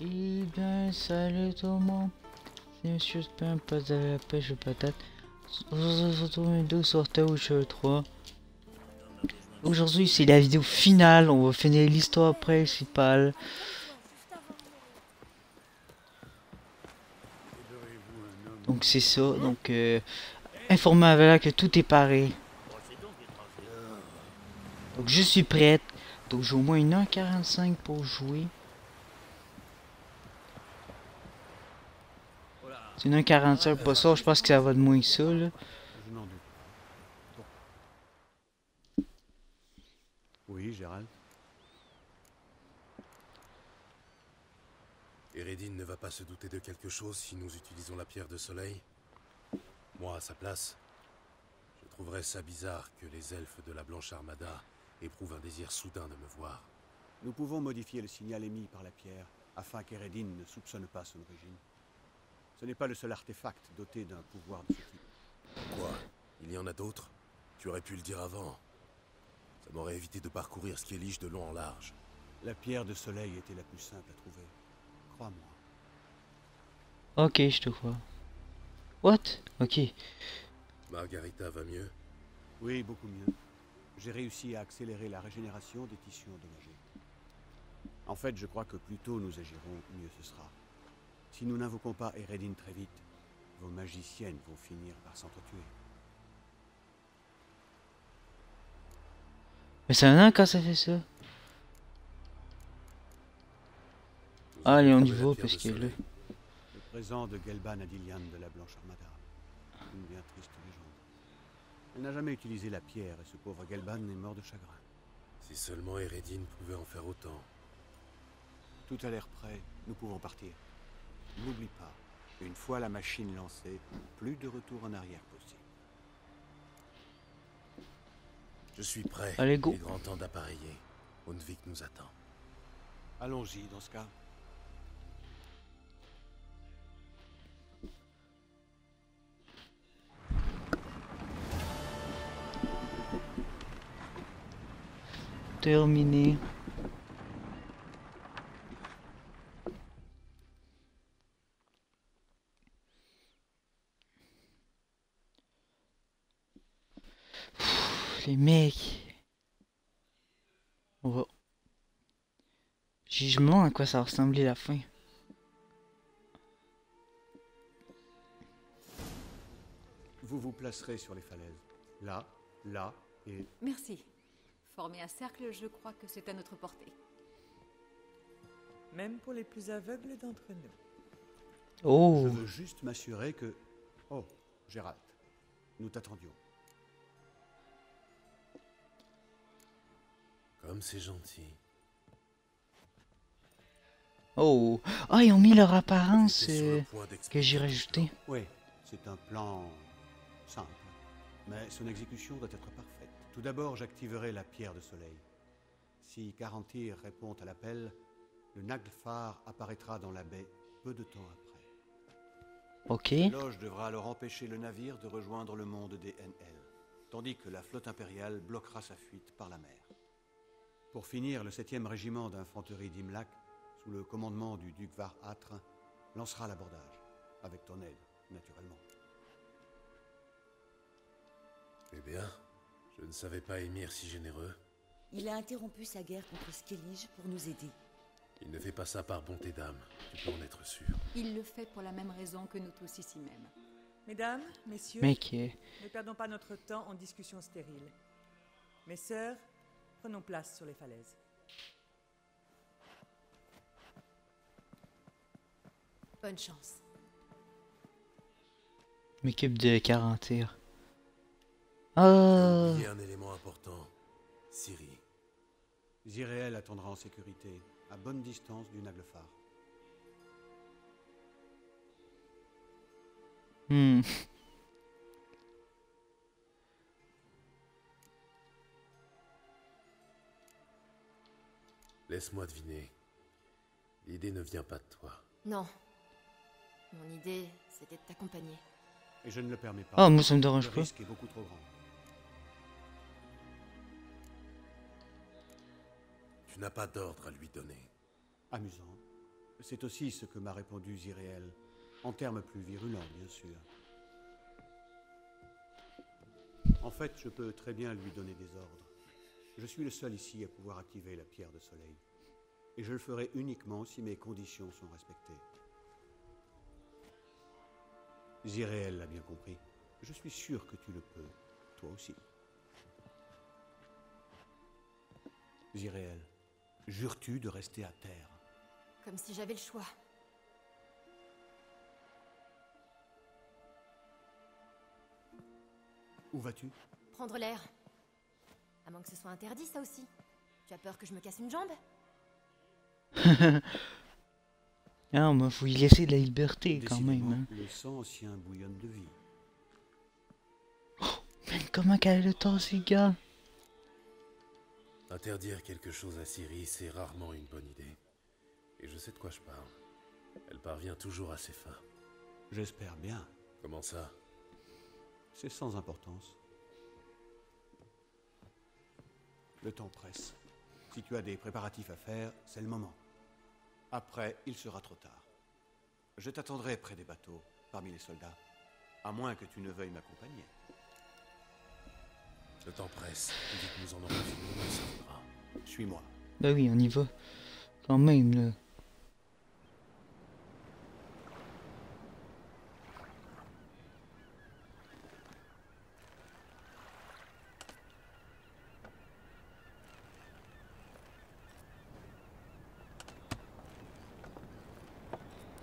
Eh bien, salut tout le monde. C'est Monsieur Spam, pas de la pêche aux patates. On se retrouve une vidéo sur The Witcher 3. Aujourd'hui, c'est la vidéo finale. On va finir l'histoire principale. Donc c'est ça. Donc euh, informer Avela que tout est paré. Donc je suis prête. Donc j'ai au moins 1h45 pour jouer. C'est 1h45 pas ça, je pense que ça va de moins que ça là. Je n'en doute. Oui, Gérald. Eredin ne va pas se douter de quelque chose si nous utilisons la pierre de soleil. Moi, à sa place, je trouverais ça bizarre que les elfes de la Blanche Armada éprouvent un désir soudain de me voir. Nous pouvons modifier le signal émis par la pierre afin qu'Eredin ne soupçonne pas son origine. Ce n'est pas le seul artefact doté d'un pouvoir de ce type. Quoi? Il y en a d'autres? Tu aurais pu le dire avant. Ça m'aurait évité de parcourir Skellige de long en large. La pierre de soleil était la plus simple à trouver. Crois-moi. Ok, je te crois. What? Ok. Margarita va mieux? Oui, beaucoup mieux. J'ai réussi à accélérer la régénération des tissus endommagés. En fait, je crois que plus tôt nous agirons, mieux ce sera. Si nous n'invoquons pas Eredin très vite, vos magiciennes vont finir par s'entretuer. Mais c'est un an quand ça fait ça? Ah, allez, on y va parce qu'il est. Le présent de Gelban Adilian de la Blanche Armada. Une bien triste légende. Elle n'a jamais utilisé la pierre et ce pauvre Gelban est mort de chagrin. Si seulement Eredin pouvait en faire autant. Tout a l'air prêt, nous pouvons partir. N'oublie pas, une fois la machine lancée, plus de retour en arrière possible. Je suis prêt. Allez, go. Il est grand temps d'appareiller. Onvik nous attend. Allons-y dans ce cas. Terminé. Pff, Les mecs. On va. J'ai- Je me demande à quoi ça va ressembler la fin? Vous vous placerez sur les falaises. Là, là et Merci. Former un cercle, je crois que c'est à notre portée. Même pour les plus aveugles d'entre nous. Oh, je veux juste m'assurer que... Oh, Gérald, nous t'attendions. Comme c'est gentil. oh, ah ils ont mis leur apparence euh, le point que j'ai ce rajouté. plan. Oui, c'est un plan simple, mais son exécution doit être parfaite. Tout d'abord, j'activerai la pierre de soleil. Si Carantir répond à l'appel, le Naglfar apparaîtra dans la baie peu de temps après. Ok. Loge devra alors empêcher le navire de rejoindre le monde des NL, tandis que la flotte impériale bloquera sa fuite par la mer. Pour finir, le 7e régiment d'infanterie d'Imlac, sous le commandement du duc Var Atre, lancera l'abordage, avec ton aide, naturellement. Eh bien, je ne savais pas Émir si généreux. Il a interrompu sa guerre contre Skellige pour nous aider. Il ne fait pas ça par bonté d'âme. Tu peux en être sûr. Il le fait pour la même raison que nous tous ici même. Mesdames, messieurs, Mec, euh, ne perdons pas notre temps en discussions stériles. Mes sœurs, prenons place sur les falaises. Bonne chance. m'équipe de 40 tirs. Ah, oublié un élément important. Siri. Ziréel attendra en sécurité, à bonne distance du Naglfar. hmm. Laisse-moi deviner. L'idée ne vient pas de toi. Non. Mon idée, c'était de t'accompagner. Et je ne le permets pas. Ah, moi ça me dérange le pas. risque est beaucoup trop grand. Tu n'as pas d'ordre à lui donner. Amusant. C'est aussi ce que m'a répondu Ziréel, en termes plus virulents, bien sûr. En fait, je peux très bien lui donner des ordres. Je suis le seul ici à pouvoir activer la pierre de soleil. Et je le ferai uniquement si mes conditions sont respectées. Ziréel l'a bien compris. Je suis sûr que tu le peux, toi aussi. Ziréel, jures-tu de rester à terre? Comme si j'avais le choix. Où vas-tu? Prendre l'air. À moins que ce soit interdit, ça aussi. Tu as peur que je me casse une jambe? Ah, mais faut y laisser de la liberté quand Décidément, même. Hein. Le sang ancien bouillonne de vie. Man, comment qu'elle a le temps, ces gars? Interdire quelque chose à Ciri, c'est rarement une bonne idée. Et je sais de quoi je parle. Elle parvient toujours à ses fins. J'espère bien. Comment ça? C'est sans importance. Le temps presse. Si tu as des préparatifs à faire, c'est le moment. Après, il sera trop tard. Je t'attendrai près des bateaux, parmi les soldats. À moins que tu ne veuilles m'accompagner. Le temps presse. Plus vite nous en aurons fini. Suis-moi. Bah oui, on y va. Quand même, là.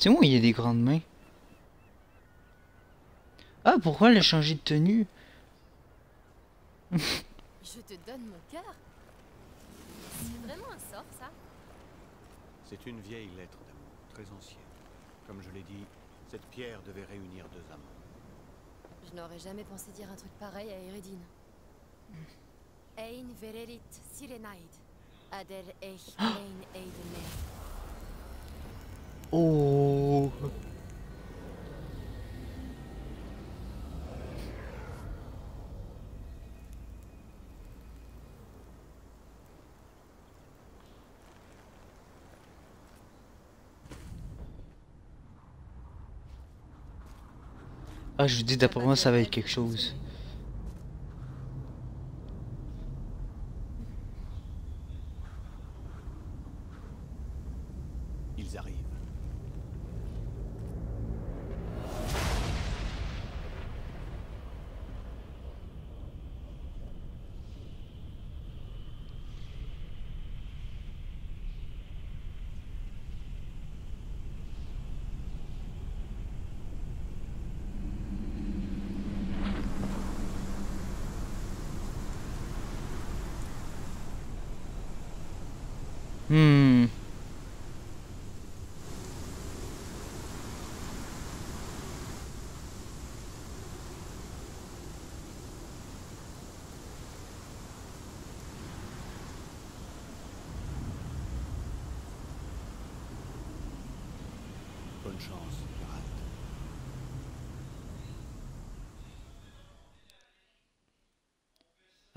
C'est moi, il y a des grandes mains. Ah, pourquoi elle a changé de tenue? Je te donne mon cœur C'est vraiment un sort, ça C'est une vieille lettre d'amour, très ancienne. Comme je l'ai dit, cette pierre devait réunir deux amants. Je n'aurais jamais pensé dire un truc pareil à Eredine. Ein vererit sirenaid. Ader eich ein eidene. Ah, je dis, d'après moi, ça va être quelque chose.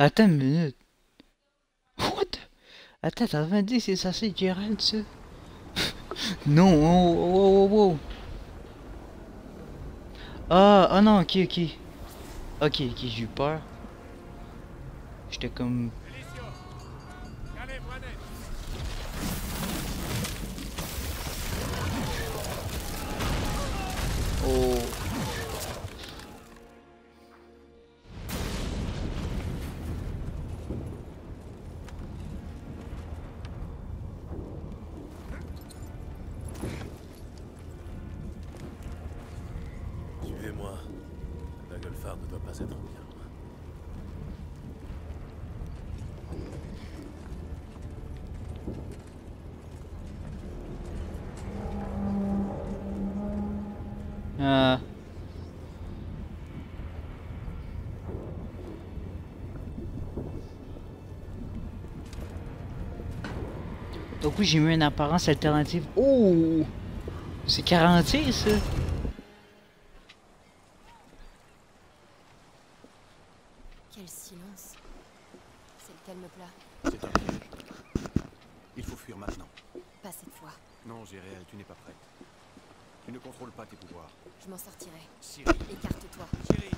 Attends une minute. What? Attends, t'as vraiment dit c'est ça, c'est Geralt, ça? non, oh, oh, oh, oh. Ah, ah non, ok, ok. Ok, ok, j'ai eu peur. J'étais comme... J'ai mis une apparence alternative. Oh! C'est 40 ça? Quel silence C'est le calme plat. C'est un piège. Il faut fuir maintenant. Pas cette fois. Non, Zéréal, tu n'es pas prête. Tu ne contrôles pas tes pouvoirs. Je m'en sortirai. Cyril, Écarte-toi. Cyril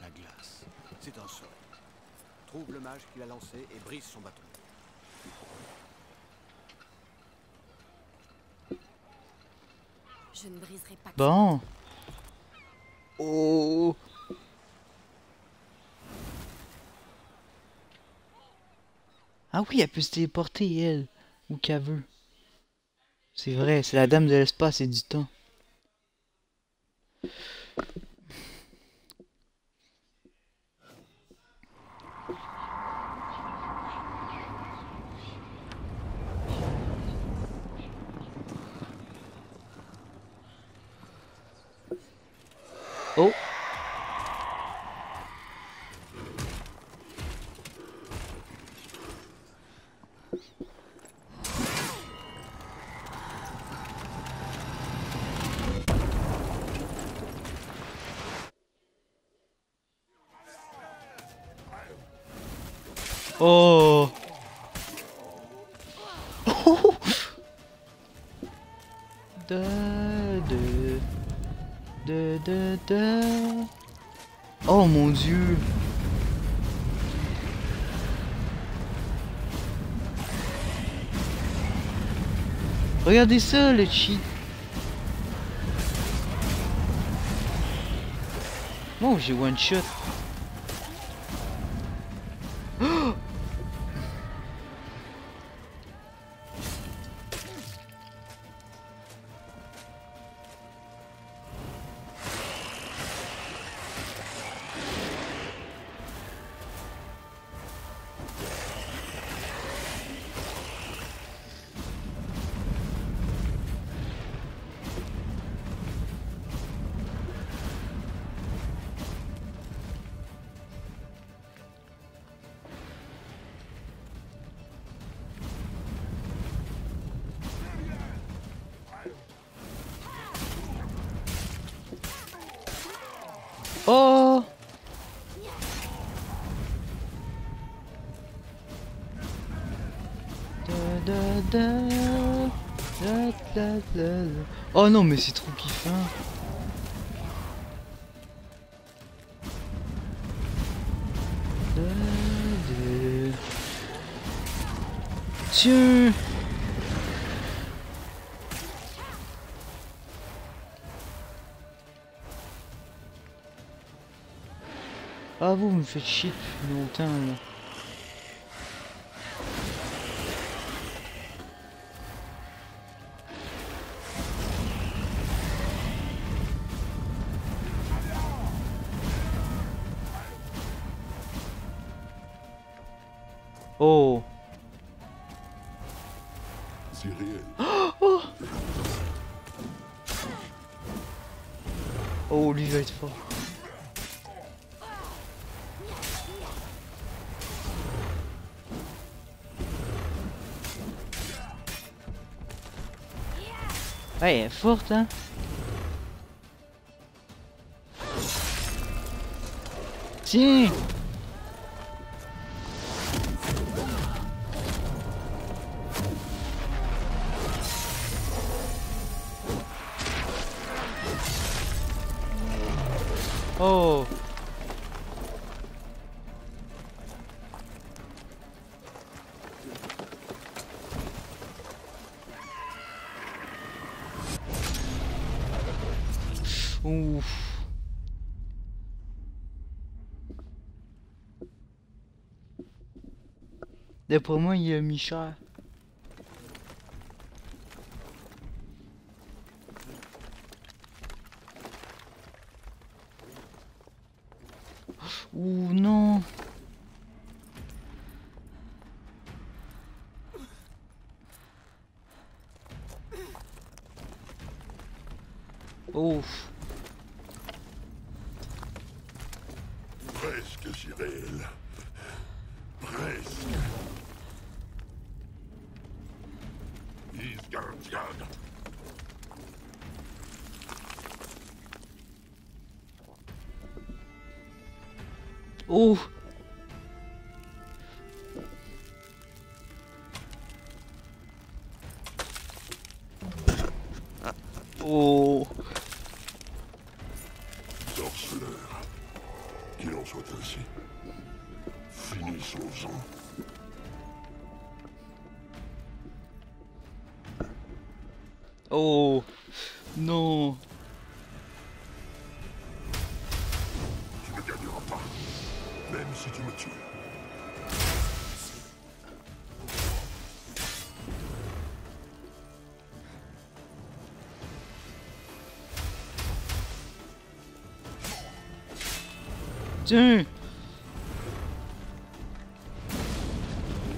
La glace, c'est un sort. Trouve le mage qui l'a lancé et brise son bâton. Je ne briserai pas. que Bon. Oh. Oui, elle peut se téléporter, elle. Où qu'elle veut. C'est vrai, c'est la dame de l'espace et du temps. Regardez ça, le cheat Oh, j'ai one shot non mais c'est trop kiffant. Tiens Ah vous me faites chier depuis longtemps là. Ouais, elle est forte, hein. Tiens D'après moi, il a mis cher. Ouh non Ouf Presque, Cyril. Presque. Ouh Tiens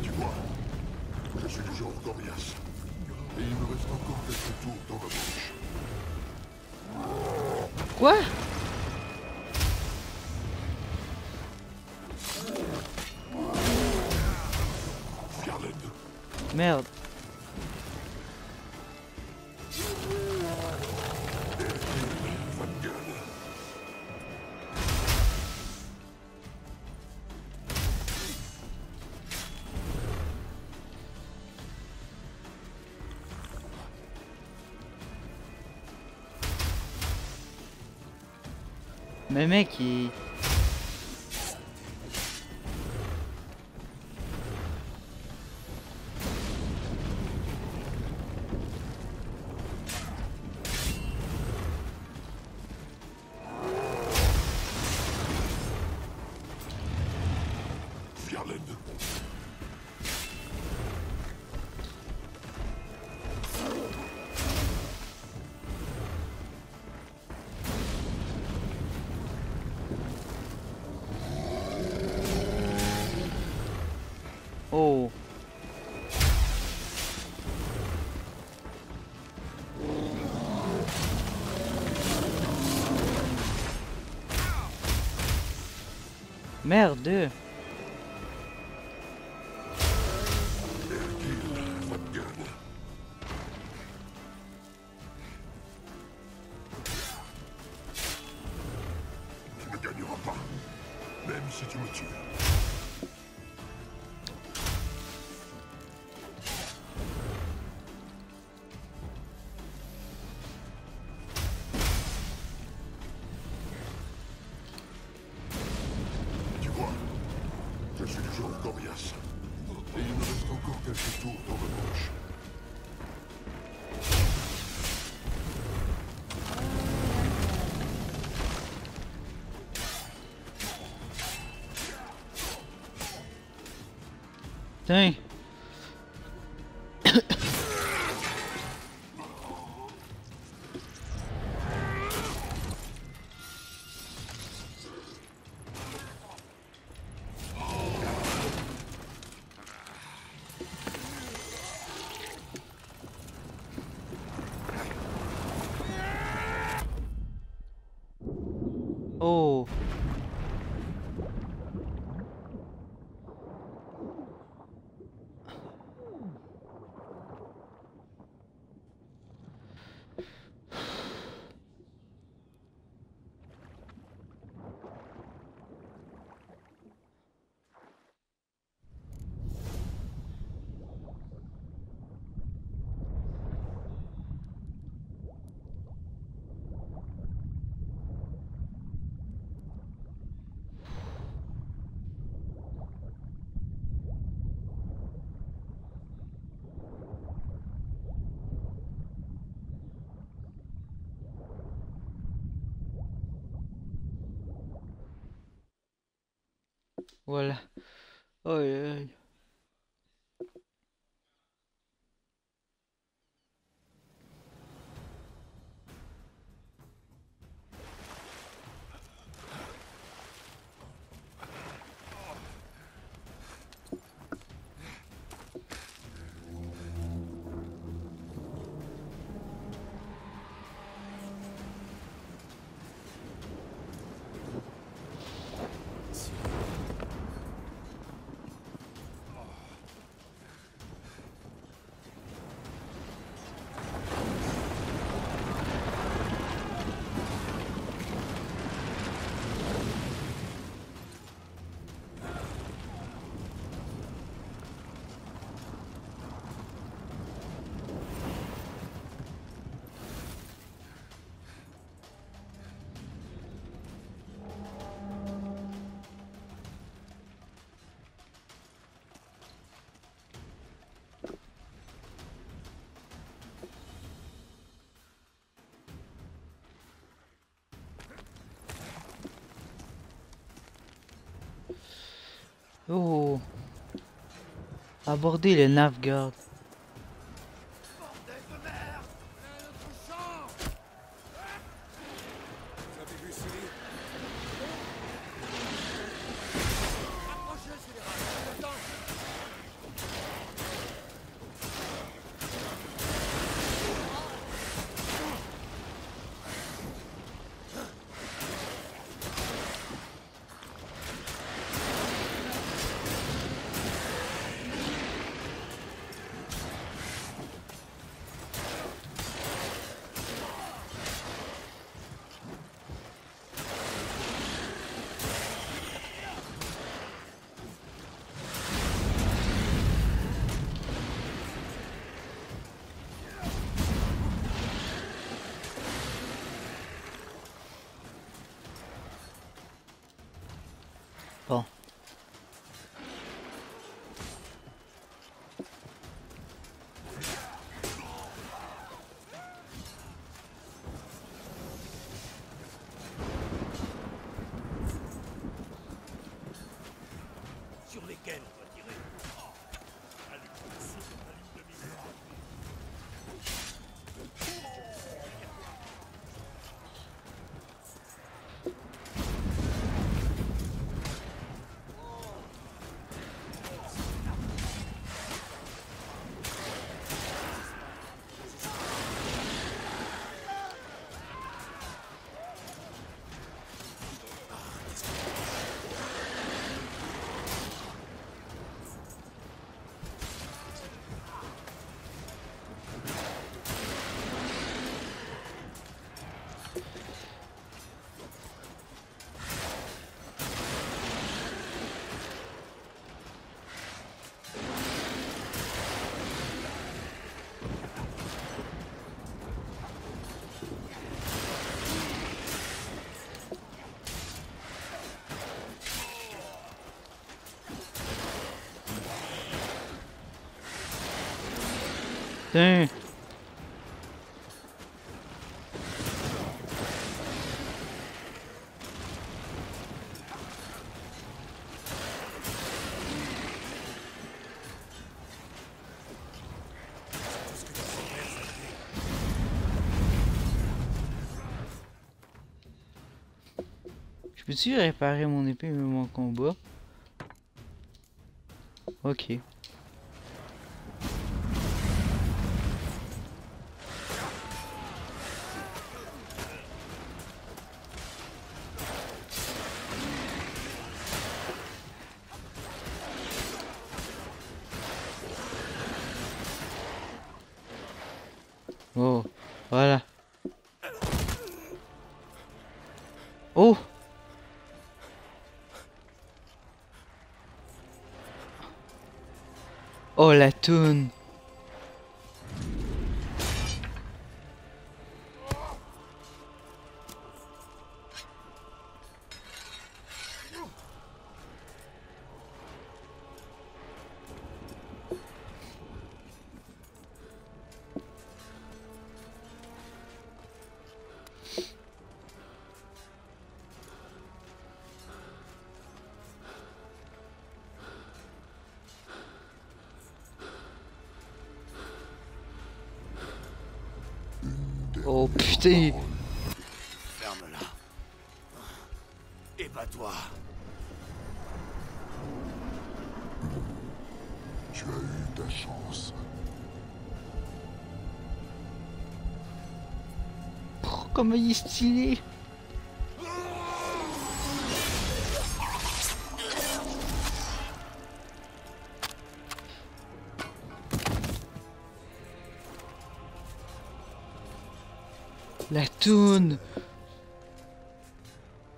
Tu vois, je suis du genre Gorias. Et il me reste encore quelques tours dans ma bouche. Quoi? Merde. Mais mec, il... Merde. Tu ne gagneras pas. Même si tu me tues. Tiens. Hola. Ay. Oh. Aborder le Navgard. Bon. Je peux-tu réparer mon épée même en combat? Ok. Oh Ferme-la. Et toi Tu as eu ta chance. Oh, Comment il est stylé La toune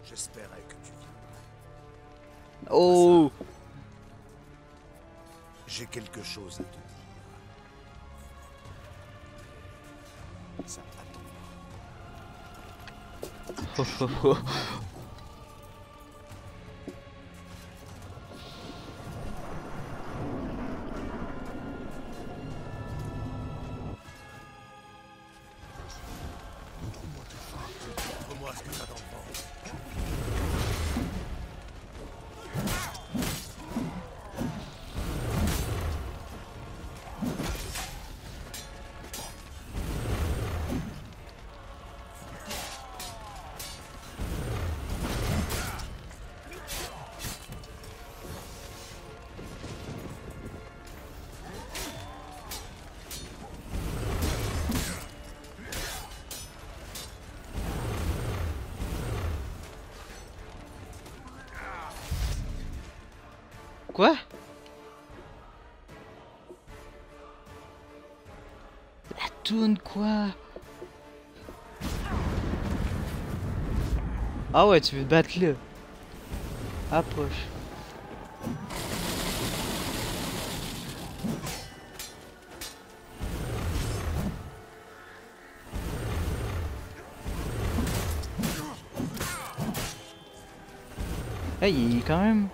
J'espérais que tu viennes. Oh J'ai quelque chose à te dire. Ça attend. quoi Ah ouais, tu veux battre là. Approche. Hey, il quand même.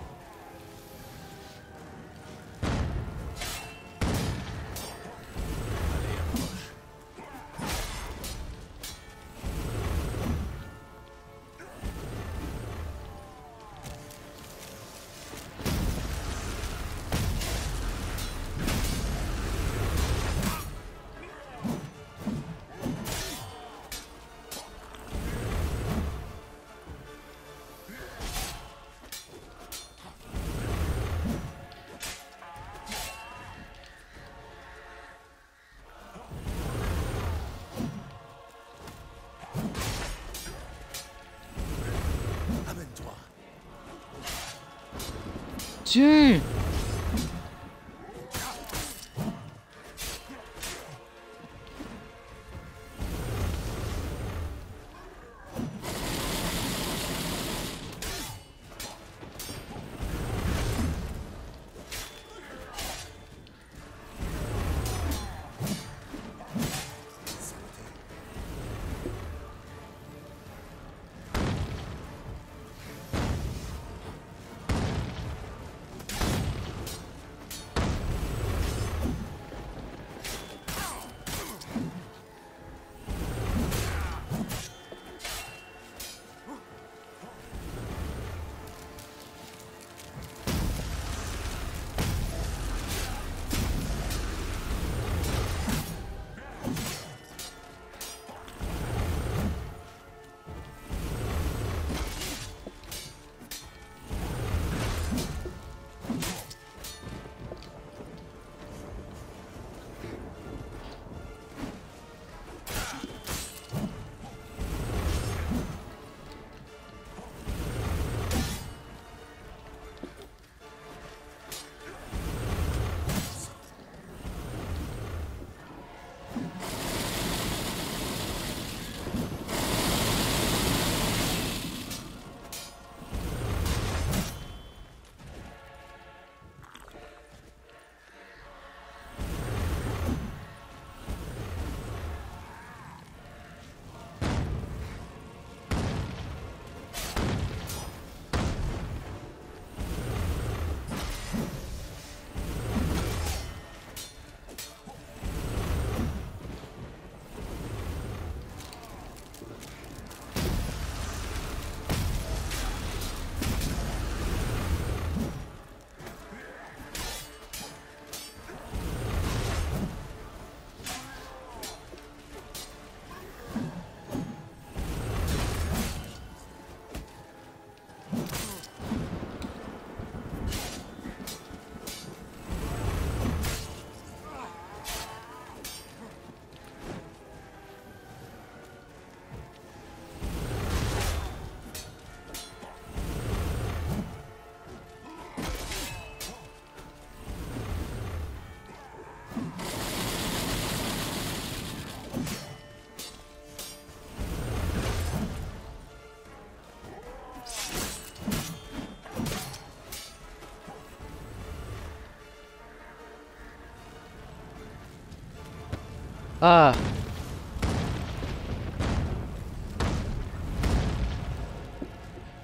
Ah.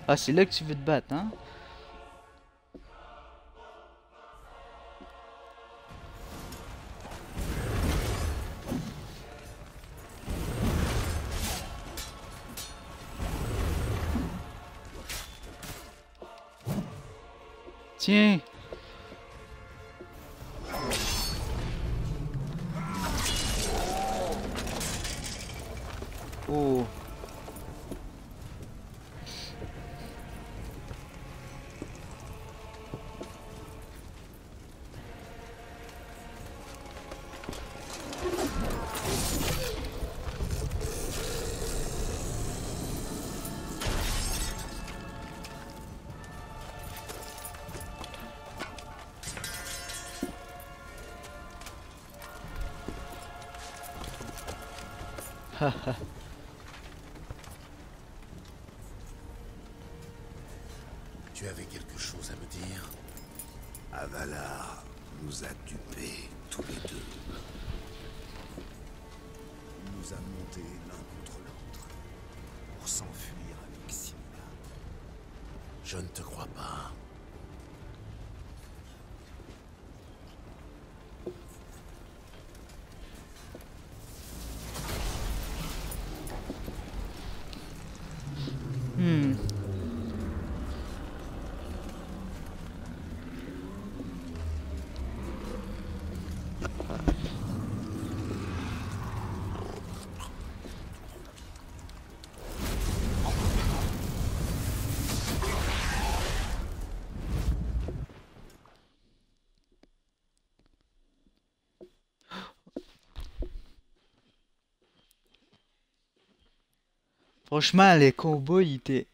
Ah, c'est là que tu veux te battre, hein? Ha ha. Franchement, les cowboys, ils étaient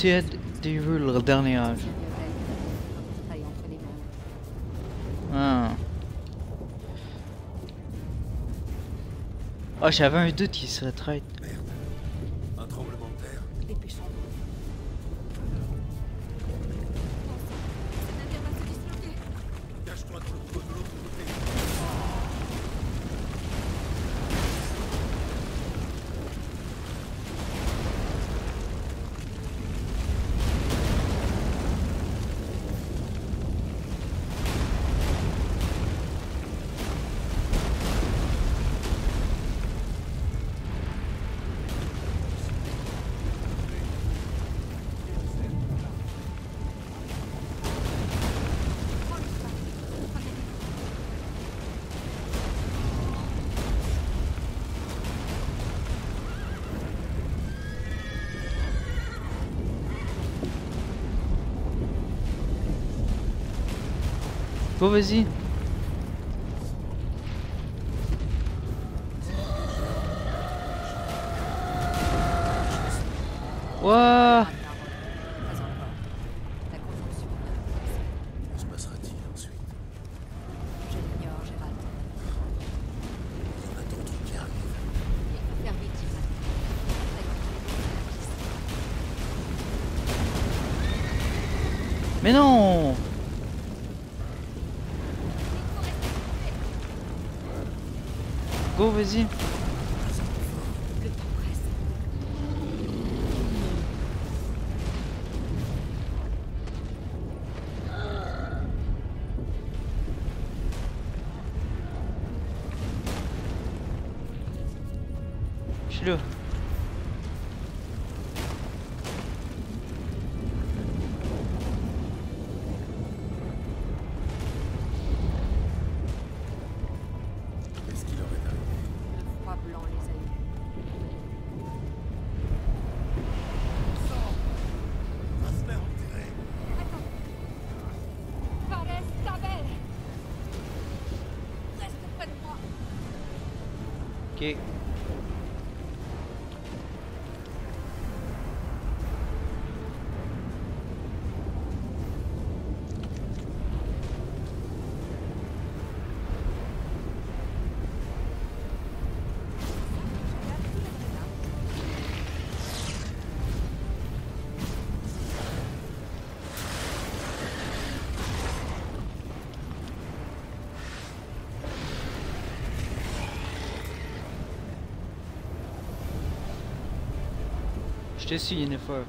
Tu du jeu le dernier âge? Ah. Oh, j'avais un doute qu'il serait traite. Go, vas-y. vas-y. Je te suis, Yennefer.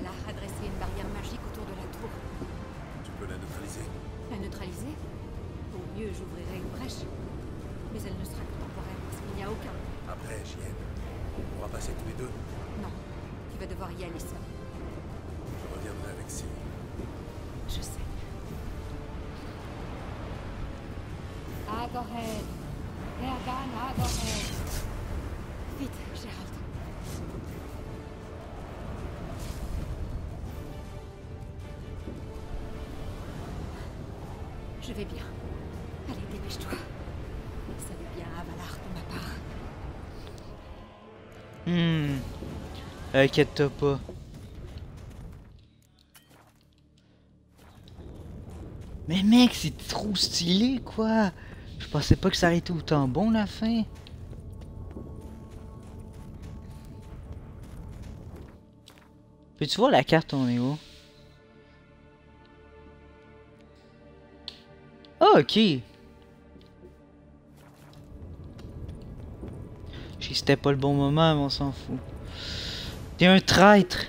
Avalar a dressé une barrière magique autour de la tour. Tu peux la neutraliser La neutraliser Au mieux, j'ouvrirai une brèche. Mais elle ne sera que temporaire parce qu'il n'y a aucun. Après, JN. On va passer tous les deux. Non, tu vas devoir y aller seul. Je reviendrai avec Sylvie. Vais bien. Allez, dépêche-toi. Salut bien Avalar de ma part. Hmm. Inquiète-toi pas. Mais mec, c'est trop stylé, quoi. Je pensais pas que ça été autant bon la fin. Peux-tu voir la carte, on est où? Ok. Que c'était pas le bon moment, mais on s'en fout. T'es un traître.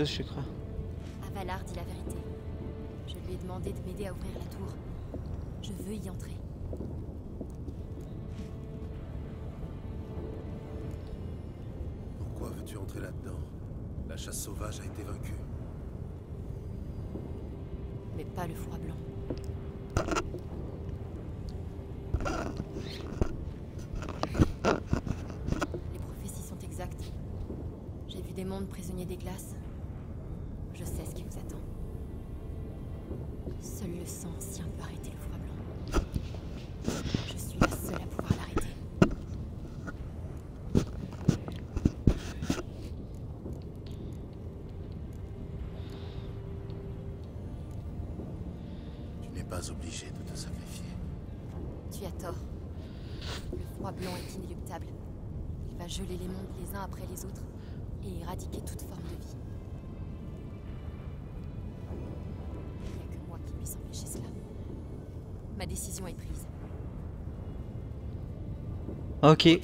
Oh inéluctable. Il va geler les mondes les uns après les autres et éradiquer toute forme de vie. Il n'y a que moi qui puisse empêcher cela. Ma décision est prise. Ok.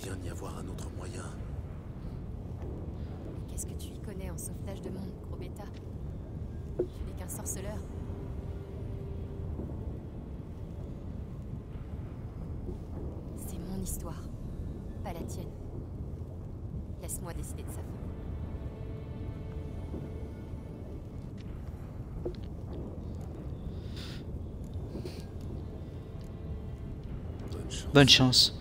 Bonne chance.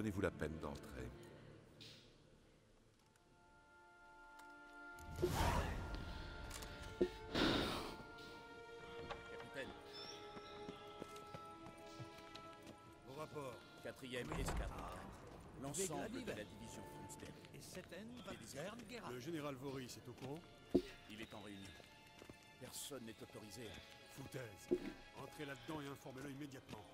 Donnez-vous la peine d'entrer. Capitaine, Au rapport. quatrième escadron. L'ensemble de la division Fronstead. Le général Voris est au courant Il est en réunion. Personne n'est autorisé. Foutaise. Entrez là-dedans et informez-le immédiatement.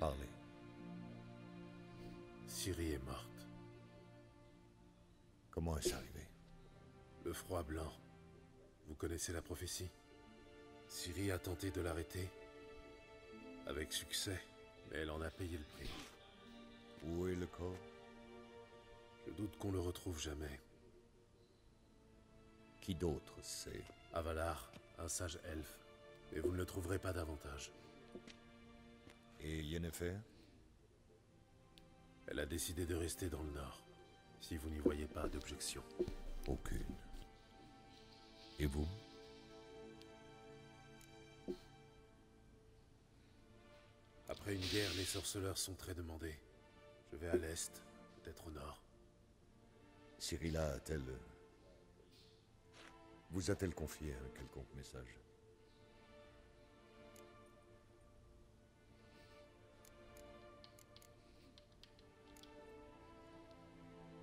Parlez. Siri est morte. Comment est-ce arrivé? Le froid blanc. Vous connaissez la prophétie? Siri a tenté de l'arrêter, avec succès, mais elle en a payé le prix. Où est le corps? Je doute qu'on le retrouve jamais. Qui d'autre sait? Avalar, un sage elfe. Mais vous ne le trouverez pas davantage. Et Yennefer? Elle a décidé de rester dans le nord. Si vous n'y voyez pas d'objection. Aucune. Et vous? Après une guerre, les sorceleurs sont très demandés. Je vais à l'est, peut-être au nord. Cyrilla a-t-elle... Vous a-t-elle confié un quelconque message?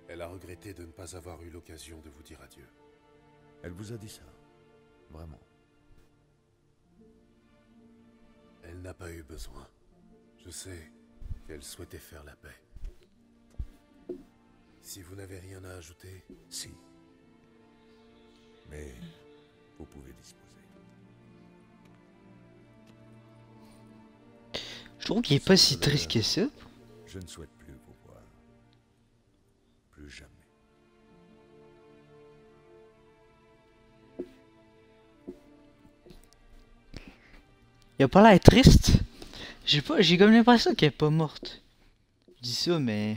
Elle a regretté de ne pas avoir eu l'occasion de vous dire adieu. Elle vous a dit ça Vraiment Elle n'a pas eu besoin. Je sais qu'elle souhaitait faire la paix. Si vous n'avez rien à ajouter... Si. Mais vous pouvez disposer. Je trouve qu'il est pas si triste que ça. Je ne souhaite plus vous voir. Plus jamais. Il a pas l'air triste. J'ai pas, j'ai comme l'impression qu'elle est pas morte. Je dis ça, mais.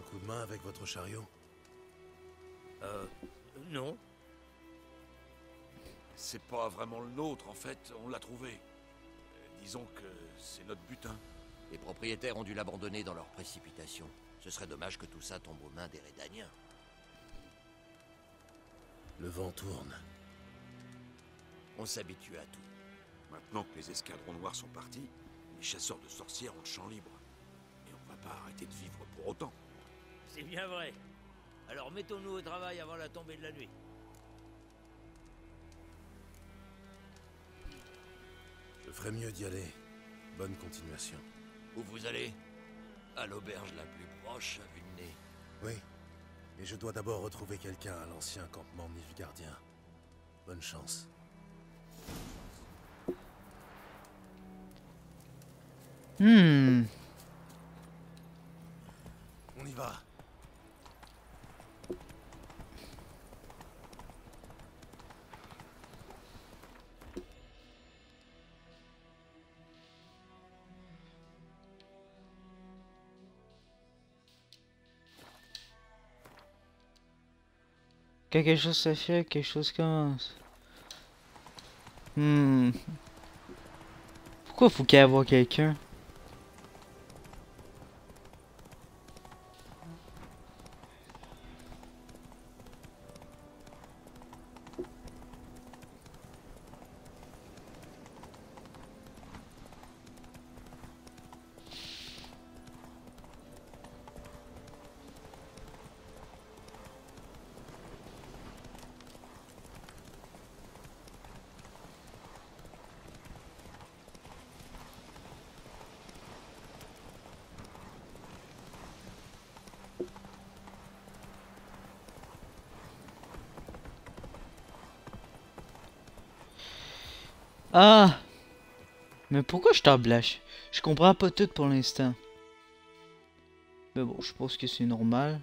D'un coup de main avec votre chariot Euh. Non. C'est pas vraiment le nôtre, en fait. On l'a trouvé. Euh, disons que c'est notre butin. Les propriétaires ont dû l'abandonner dans leur précipitation. Ce serait dommage que tout ça tombe aux mains des Rédaniens. Le vent tourne. On s'habitue à tout. Maintenant que les escadrons noirs sont partis, les chasseurs de sorcières ont le champ libre. Et on va pas arrêter de vivre pour autant. C'est bien vrai. Alors mettons-nous au travail avant la tombée de la nuit. Je ferais mieux d'y aller. Bonne continuation. Où vous allez? À l'auberge la plus proche, à vue de nez. Oui. Et je dois d'abord retrouver quelqu'un à l'ancien campement Nilfgaardien. Bonne chance. Hmm. Quelque chose se fait, quelque chose commence. Hmm. Pourquoi faut qu'il y ait quelqu'un? Pourquoi je t'en blâche Je comprends pas tout pour l'instant. Mais bon, je pense que c'est normal.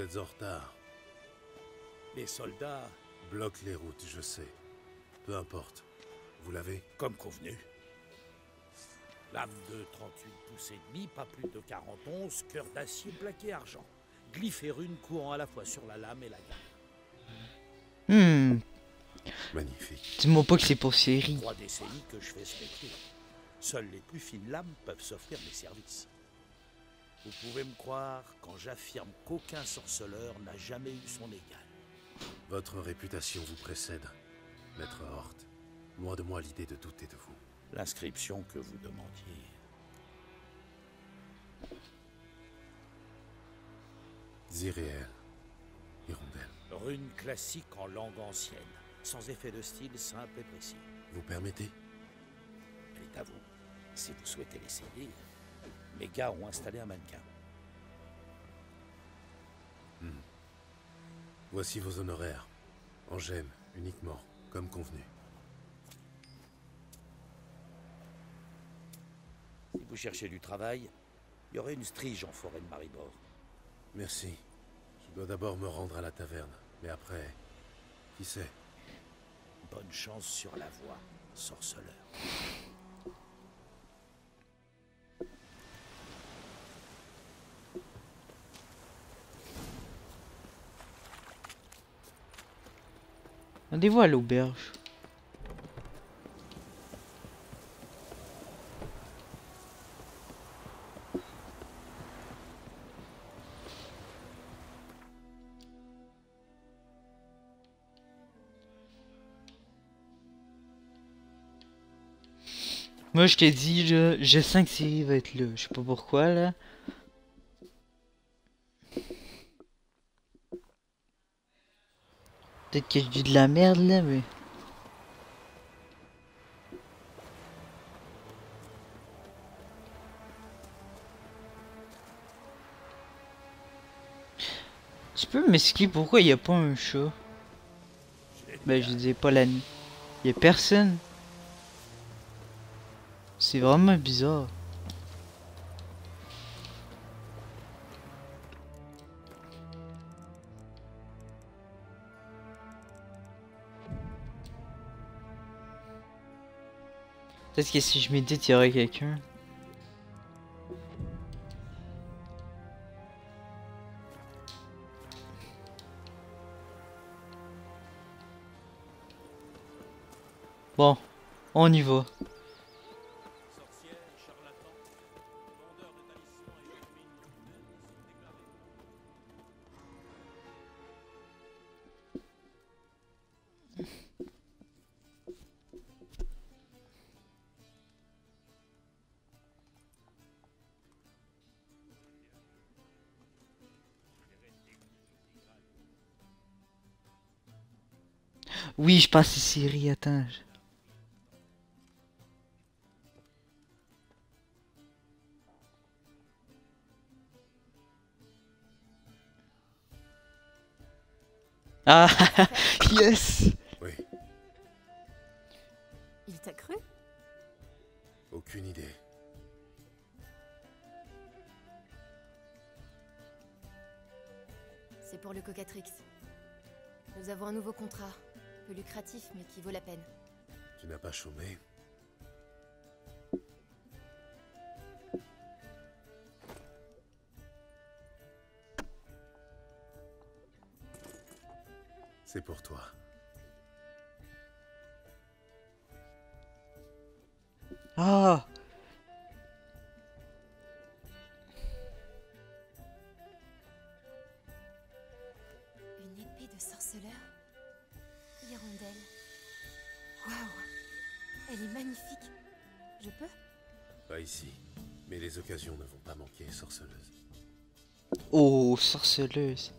Vous êtes en retard. Les soldats, Bloquent les routes, je sais. Peu importe. Vous l'avez comme convenu. Lame de 38 pouces et demi, pas plus de 41, cœur d'acier plaqué argent. Glyphe et runes courant à la fois sur la lame et la gamme. Hmm. Magnifique. Dis-moi pas que c'est pour série. Trois décennies que je fais ce métier. Seules les plus fines lames peuvent s'offrir mes services. Vous pouvez me croire quand j'affirme qu'aucun sorceleur n'a jamais eu son égal. Votre réputation vous précède, Maître Hort. Loin de moi l'idée de douter de vous. L'inscription que vous demandiez. Ziréel. Hirondelle. Rune classique en langue ancienne, sans effet de style simple et précis. Vous permettez? Elle est à vous, si vous souhaitez l'essayer. Mes gars ont installé un mannequin. Voici vos honoraires. En gemme, uniquement, comme convenu. Si vous cherchez du travail, il y aurait une strige en forêt de Maribor. Merci. Je dois d'abord me rendre à la taverne. Mais après, qui sait? Bonne chance sur la voie, sorceleur. Rendez-vous à l'auberge. Moi, je t'ai dit, sens que Siri va être là. Je sais pas pourquoi, là. Peut-être que je dis de la merde, là, mais... Tu peux m'expliquer pourquoi il n'y a pas un chat? Ben, je disais pas la nuit. Il a personne. C'est vraiment bizarre. Peut-être que si je médite, il y aurait quelqu'un. Bon, on y va. Oui, je passe ici, Siri, attends. Ah, yes Oui, Il t'a cru? Aucune idée. C'est pour le Cocatrix. Nous avons un nouveau contrat. Peu lucratif, mais qui vaut la peine. Tu n'as pas chômé C'est pour toi. Ah occasions ne vont pas manquer, sorceleuse. Oh, sorceleuse.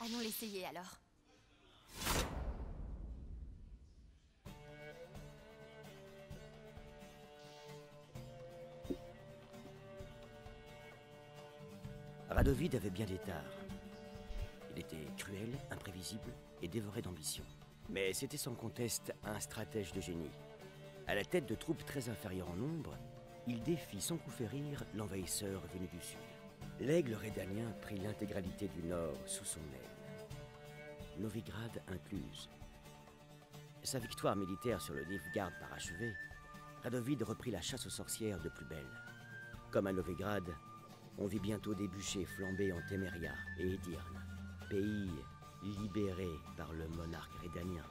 Allons l'essayer alors. Radovid avait bien des tares. Il était cruel, imprévisible et dévoré d'ambition. C'était sans conteste un stratège de génie. À la tête de troupes très inférieures en nombre, il défie sans coup férir l'envahisseur venu du sud. L'aigle rédanien prit l'intégralité du nord sous son aile, Novigrad incluse. Sa victoire militaire sur le Nilfgaard parachevée, Radovid reprit la chasse aux sorcières de plus belle. Comme à Novigrad, on vit bientôt des bûchers flambés en Téméria et Edirne, pays libérés par le monarque rédanien.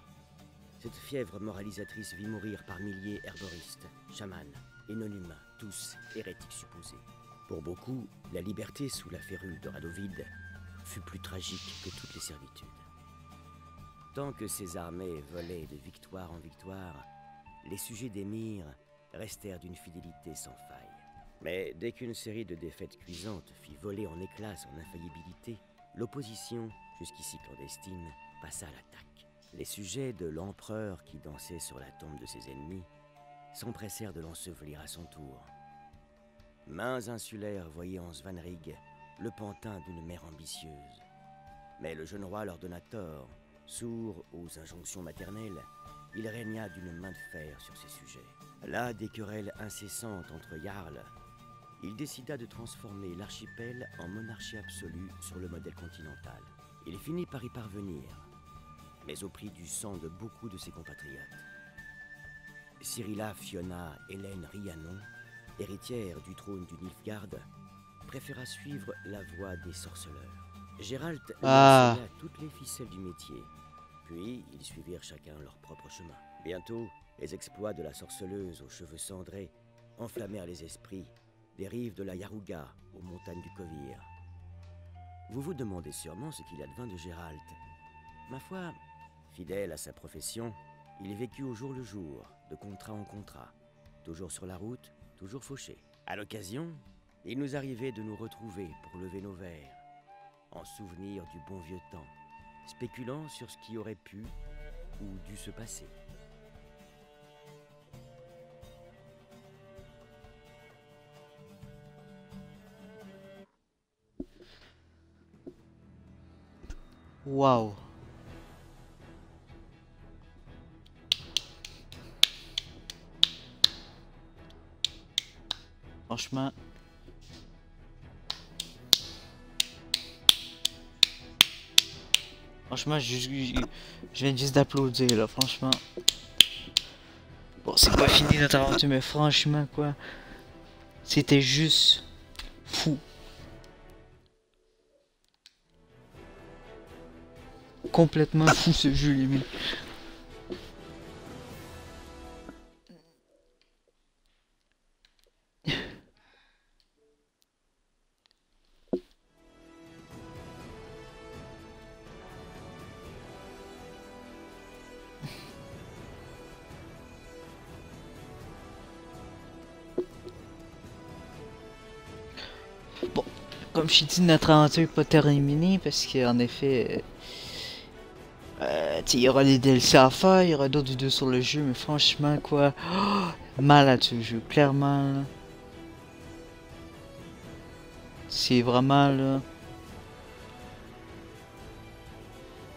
Cette fièvre moralisatrice vit mourir par milliers herboristes, chamans et non-humains, tous hérétiques supposés. Pour beaucoup, la liberté sous la férule de Radovid fut plus tragique que toutes les servitudes. Tant que ces armées volaient de victoire en victoire, les sujets d'émir restèrent d'une fidélité sans faille. Mais dès qu'une série de défaites cuisantes fit voler en éclats son infaillibilité, l'opposition, jusqu'ici clandestine, passa à l'attaque. Les sujets de l'empereur qui dansait sur la tombe de ses ennemis s'empressèrent de l'ensevelir à son tour. Mains insulaires voyaient en Svanrig le pantin d'une mère ambitieuse. Mais le jeune roi leur donna tort. Sourd aux injonctions maternelles, il régna d'une main de fer sur ces sujets. Là des querelles incessantes entre Jarls, il décida de transformer l'archipel en monarchie absolue sur le modèle continental. Il finit par y parvenir, mais au prix du sang de beaucoup de ses compatriotes. Cyrilla Fiona Hélène Rhiannon, héritière du trône du Nilfgaard, préféra suivre la voie des sorceleurs. Gérald Ah. toutes les ficelles du métier, puis ils suivirent chacun leur propre chemin. Bientôt, les exploits de la sorceleuse aux cheveux cendrés enflammèrent les esprits des rives de la Yaruga aux montagnes du Kovir. Vous vous demandez sûrement ce qu'il advint de Gérald. Ma foi, fidèle à sa profession, il vécut au jour le jour, de contrat en contrat, toujours sur la route, toujours fauché. À l'occasion, il nous arrivait de nous retrouver pour lever nos verres, en souvenir du bon vieux temps, spéculant sur ce qui aurait pu ou dû se passer. Waouh. Franchement. Franchement, je, viens juste d'applaudir là, franchement. Bon, c'est pas fini notre aventure, mais franchement, quoi. C'était juste fou. Complètement fou ce jeu, les t'ai dit, notre aventure pas terminée parce qu'en effet, euh, euh, il y aura des DLC à faire, il y aura d'autres vidéos sur le jeu, mais franchement, quoi, oh, malade ce jeu, clairement. C'est vraiment là.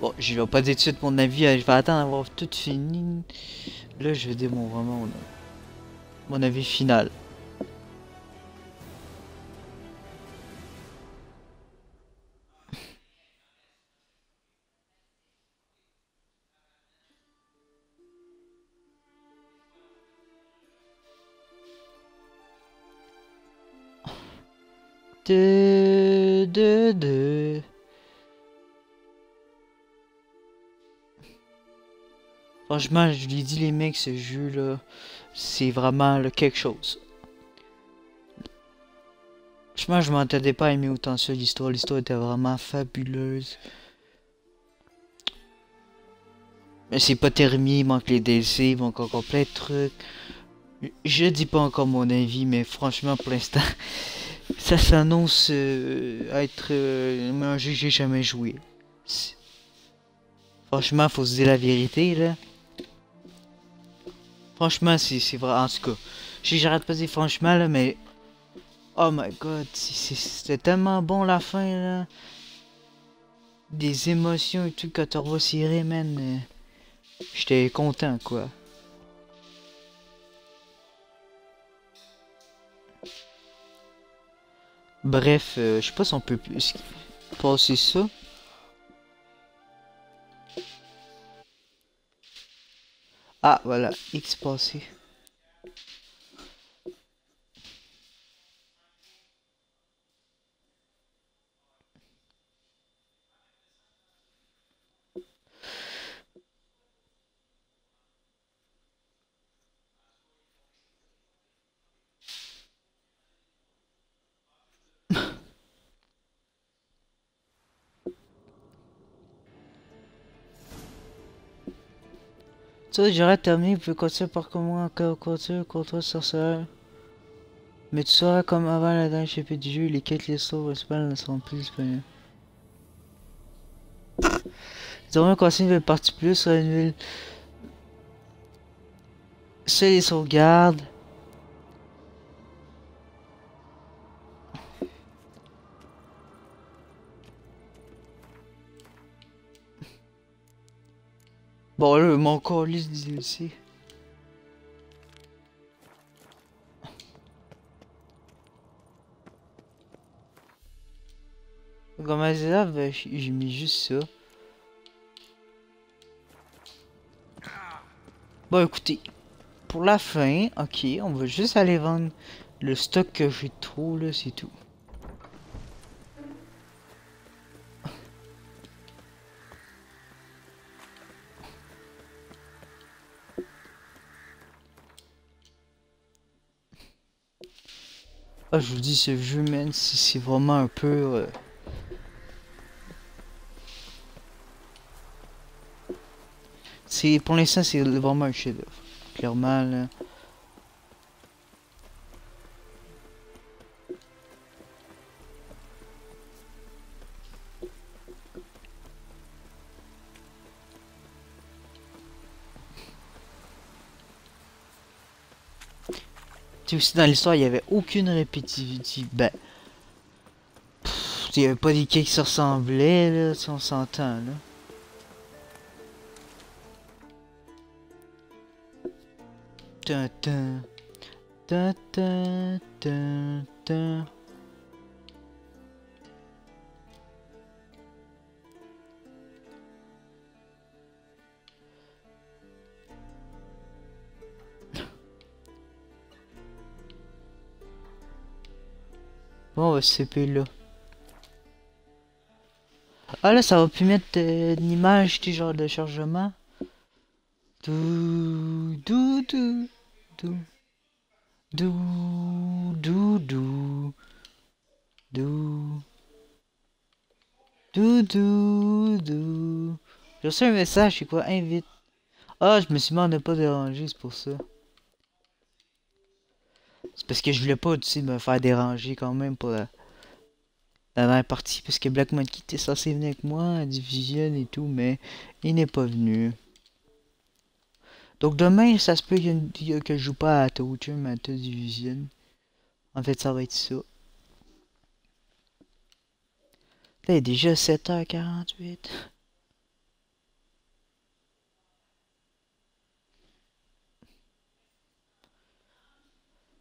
Bon, je vais pas dire tout de suite mon avis, euh, je vais attendre d'avoir tout fini. Là, je vais dire vraiment mon avis final. Franchement, je lui dis les mecs, ce jeu là, c'est vraiment quelque chose. Franchement, je m'attendais pas aimer autant ça, l'histoire. L'histoire était vraiment fabuleuse. Mais c'est pas terminé, il manque les DLC, il manque encore plein de trucs. Je dis pas encore mon avis, mais franchement, pour l'instant, ça s'annonce euh, être euh, meilleur jeu que j'ai jamais joué. Franchement, faut se dire la vérité, là. Franchement, c'est vrai. En tout cas, j'arrête pas de dire franchement, là, mais... Oh my god, c'était tellement bon la fin, là. Des émotions et tout, quand tu revois Siré, man. J'étais content, quoi. Bref, euh, je sais pas si on peut passer ça. Ah, voilà, X passé. J'aurais terminé, vous pouvez continuer par comment continuer contre sorcière. Mais tu sauras comme avant la dernière chapitre du jeu, les quêtes les sauts principales ne seront plus disponibles. Désormais, on continue de partie plus sur une ville. C'est les sauvegardes. Bon, là, mon colis dit aussi. Comme j'ai mis juste ça. Bon, écoutez. Pour la fin, ok, on va juste aller vendre le stock que j'ai trop, là, c'est tout. Ah, je vous dis, ce jeu, man, c'est vraiment un peu... Euh, c'est Pour l'instant, c'est vraiment un chef-d'œuvre. Clairement, là. Aussi dans l'histoire, il n'y avait aucune répétitivité. Ben. Il n'y avait pas des qui se ressemblaient, là, si on s'entend, là. On CP là. Ah là, ça va plus mettre euh, une image du genre de chargement. Dou, dou, dou, dou. Dou, dou, dou. Dou. Dou, dou, dou. J'ai reçu un message, c'est quoi? Invite. Ah, je me suis demandé de pas déranger, c'est pour ça. Parce que je voulais pas, tu me faire déranger quand même pour la, dernière partie. Parce que Black Monkey était censé venir avec moi à Division et tout, mais il n'est pas venu. Donc demain, ça se peut que je joue pas à Toucher, mais à Division. En fait, ça va être ça. Il est déjà 7h48.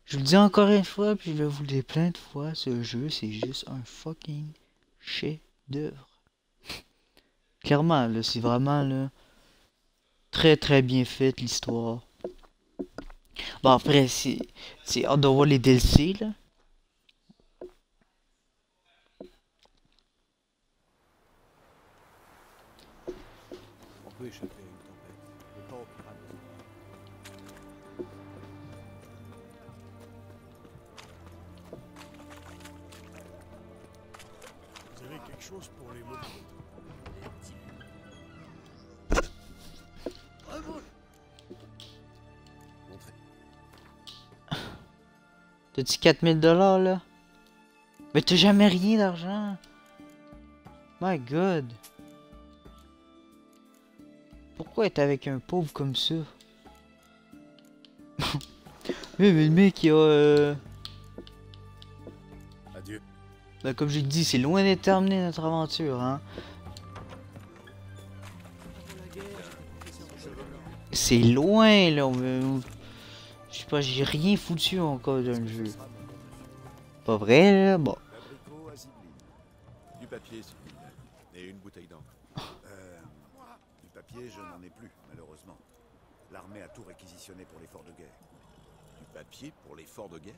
Je vous le dis encore une fois, puis je vais vous le dire plein de fois, ce jeu, c'est juste un fucking chef d'œuvre. Clairement, là, c'est vraiment, là, très très bien fait, l'histoire. Bon, après, c'est, hâte de voir les DLC, là. On T'as-tu 4000 dollars là? Mais t'as jamais rien d'argent. My god. Pourquoi être avec un pauvre comme ça? mais, mais le mec il a... Euh... Adieu. Bah, comme j'ai dit, c'est loin d'être terminé notre aventure, hein. C'est loin là, on je sais pas, j'ai rien foutu encore dans le jeu. Pas vrai là, bon. Du papier, s'il vous plaît. Et une bouteille d'encre. Euh, du papier, je n'en ai plus, malheureusement. L'armée a tout réquisitionné pour l'effort de guerre. Du papier pour l'effort de guerre?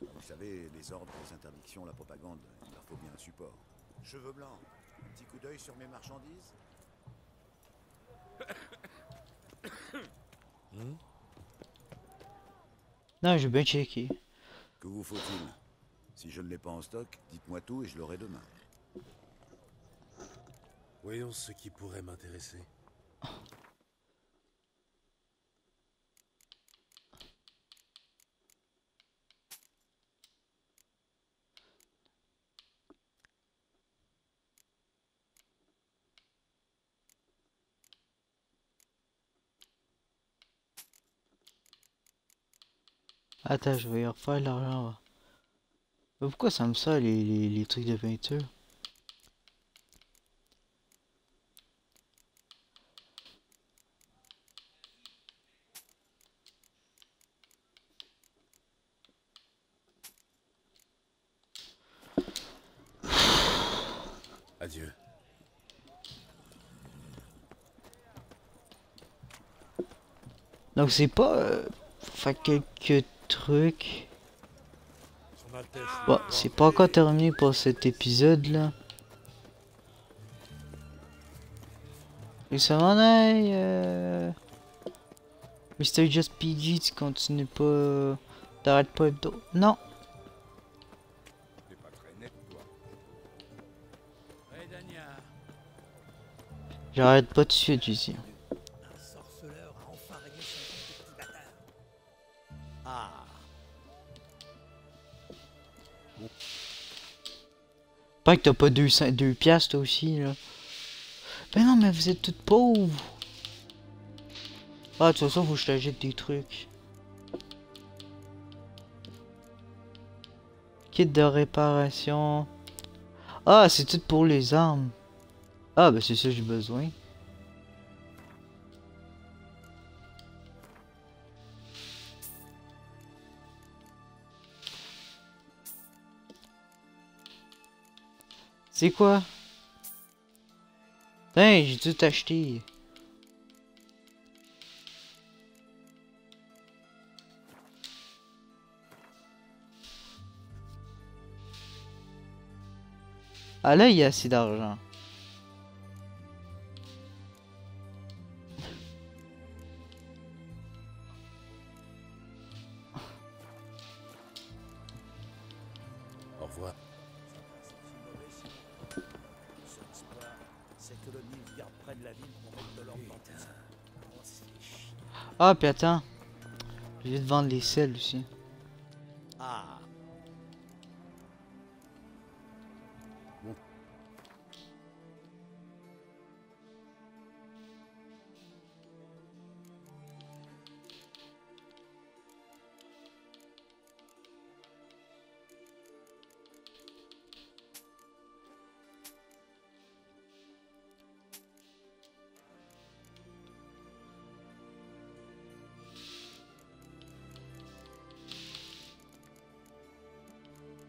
Vous savez, les ordres, les interdictions, la propagande, il leur faut bien un support. Cheveux blancs, un petit coup d'œil sur mes marchandises? Hmm? Non, j'ai bien checké. Que vous faut-il? Si je ne l'ai pas en stock, dites-moi tout et je l'aurai demain. Voyons ce qui pourrait m'intéresser. Attends, je vais refaire l'argent. Mais pourquoi ça me sort les, les, les trucs de peinture? Adieu. Donc c'est pas... Euh, faire quelques truc. Bon, c'est pas encore terminé pour cet épisode là. Et ça m'en aille. Euh... Mr. Just PG, tu continues pas. T'arrêtes pas hebdo. Non. J'arrête pas de suite ici. Pas que t'as pas deux, piastres toi aussi là. Ben non mais vous êtes toutes pauvres. Ah de toute façon faut que je t'achète des trucs. Kit de réparation. Ah c'est tout pour les armes. Ah bah c'est ça j'ai besoin. C'est quoi? Putain, j'ai tout acheté. Ah là, il y a assez d'argent. Ah, puis attends. Je vais te vendre les selles aussi.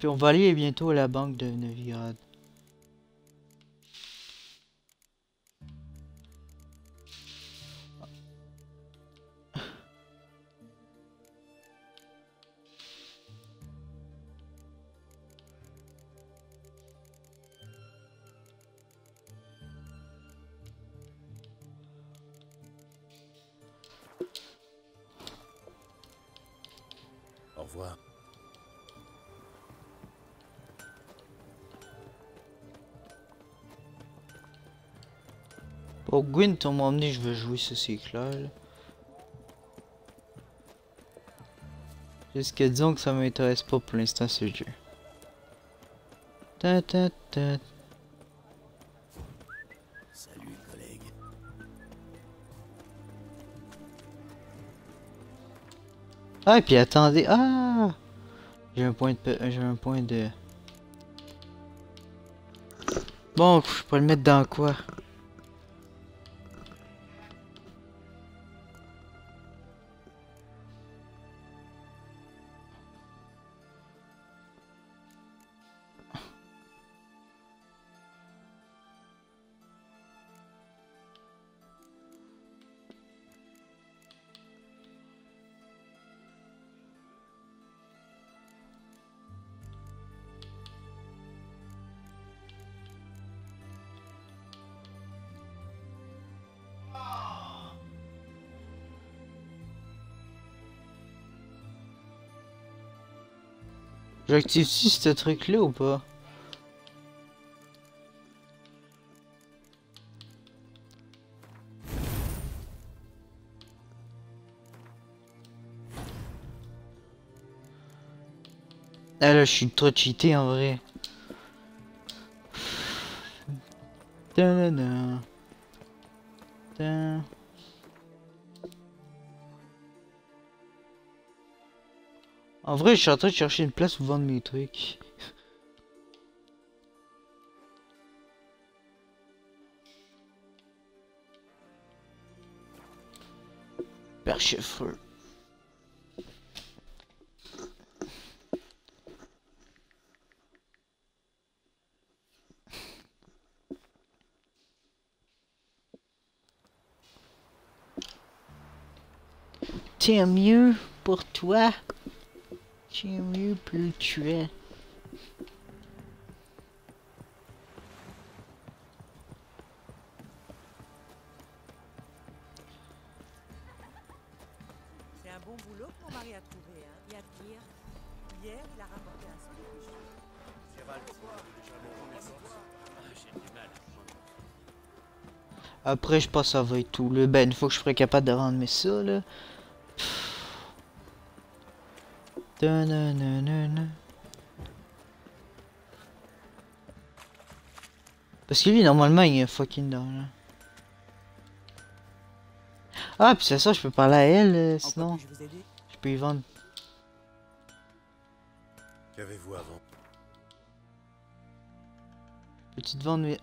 On va aller bientôt à la banque de Novigrad. Gwent, on m'a emmené, je veux jouer, ça c'est clair. Jusque disons que ça m'intéresse pas pour l'instant ce jeu. Ta ta ta. Salut, collègue. Ah, et puis attendez. Ah! J'ai un point de. J'ai un point de. Bon, je peux le mettre dans quoi? J'active-tu ce truc-là ou pas? Ah là, je suis trop cheaté en vrai. En vrai, je suis en train de chercher une place où vendre mes trucs. Perche feu. Tiens mieux pour toi. Plus tu es. C'est un bon boulot que mon mari a trouvé, hein. Il y a pire. Hier, il a rapporté un sandwich. Après, je va être tout. Le ben, fois que je serai capable de rendre mes ça, là. Parce que lui, normalement, il est fucking là. Ah, puis c'est ça, je peux parler à elle, euh, sinon. Je peux y vendre. Qu'avez-vous avant? Petite vente, mais.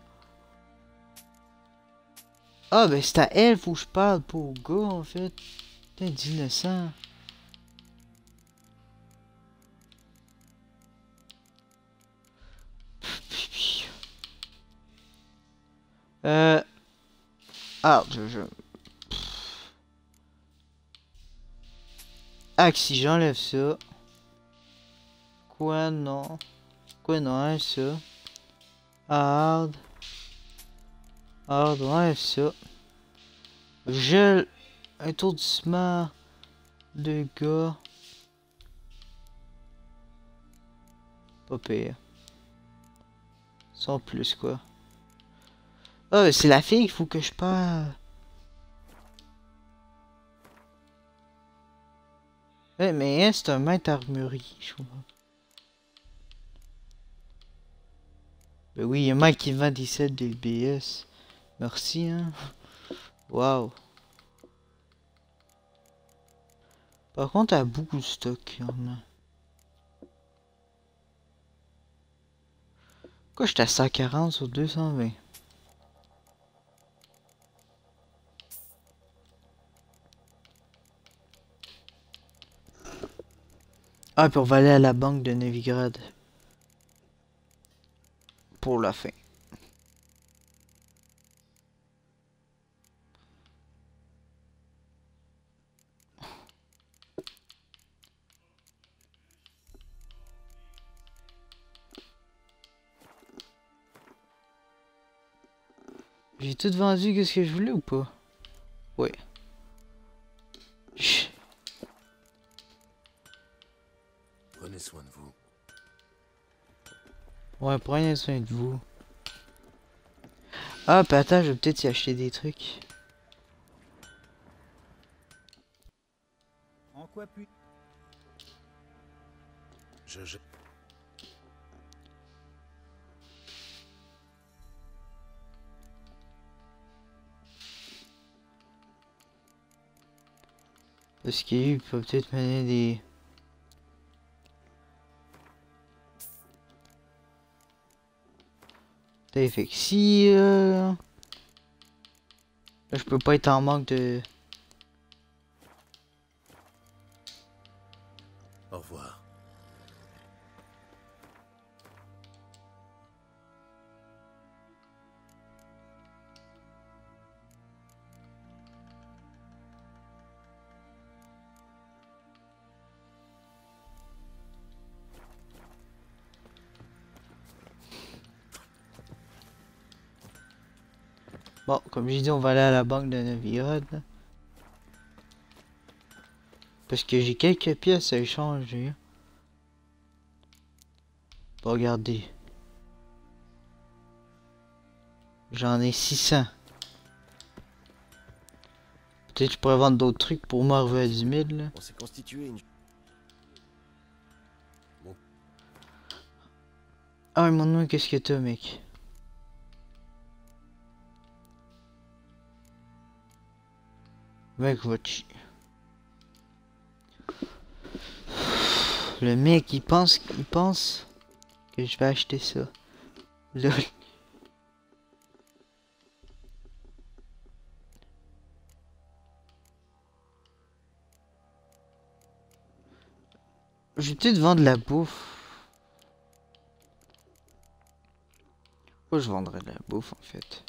Ah, ben c'est à elle, faut que je parle, pas au gars, en fait. Putain, d'innocent. Euh. Ah, je. je... Ah, si j'enlève ça. Quoi, non? Quoi, non, hein, ça? Hard. Hard, ouais, ça. Gel. Étourdissement. De gars. Pas. Sans plus, quoi. Ah, c'est la fille qu'il faut que je parle. Ouais, mais elle, c'est un maître armurier, je crois. Ben oui, il y a Mike qui vend des sets de. Merci, hein. Wow. Par contre, elle a beaucoup de stock, il y en a. Pourquoi j'étais à 140 sur 220? Ah, puis on aller à la banque de Novigrad. Pour la fin. J'ai tout vendu qu'est-ce que je voulais ou pas? Ouais. Ouais, prenez soin de vous. Ah, attends, je vais peut-être y acheter des trucs. En quoi puis Je, je... Parce qu'il peut peut-être mener des... Si... euh, Là, je peux pas être en manque de... comme j'ai dit, on va aller à la banque de Novigrad. Parce que j'ai quelques pièces à échanger. Bon, regardez. J'en ai 600. Peut-être que je pourrais vendre d'autres trucs pour moi à 10 000 là. On s'est constitué une... Ah, mais mon qu'est-ce que t'as, mec? Le mec, il pense, il pense que je vais acheter ça. Lol. Je vais peut-être vendre la bouffe. Pourquoi je vendrais de la bouffe en fait?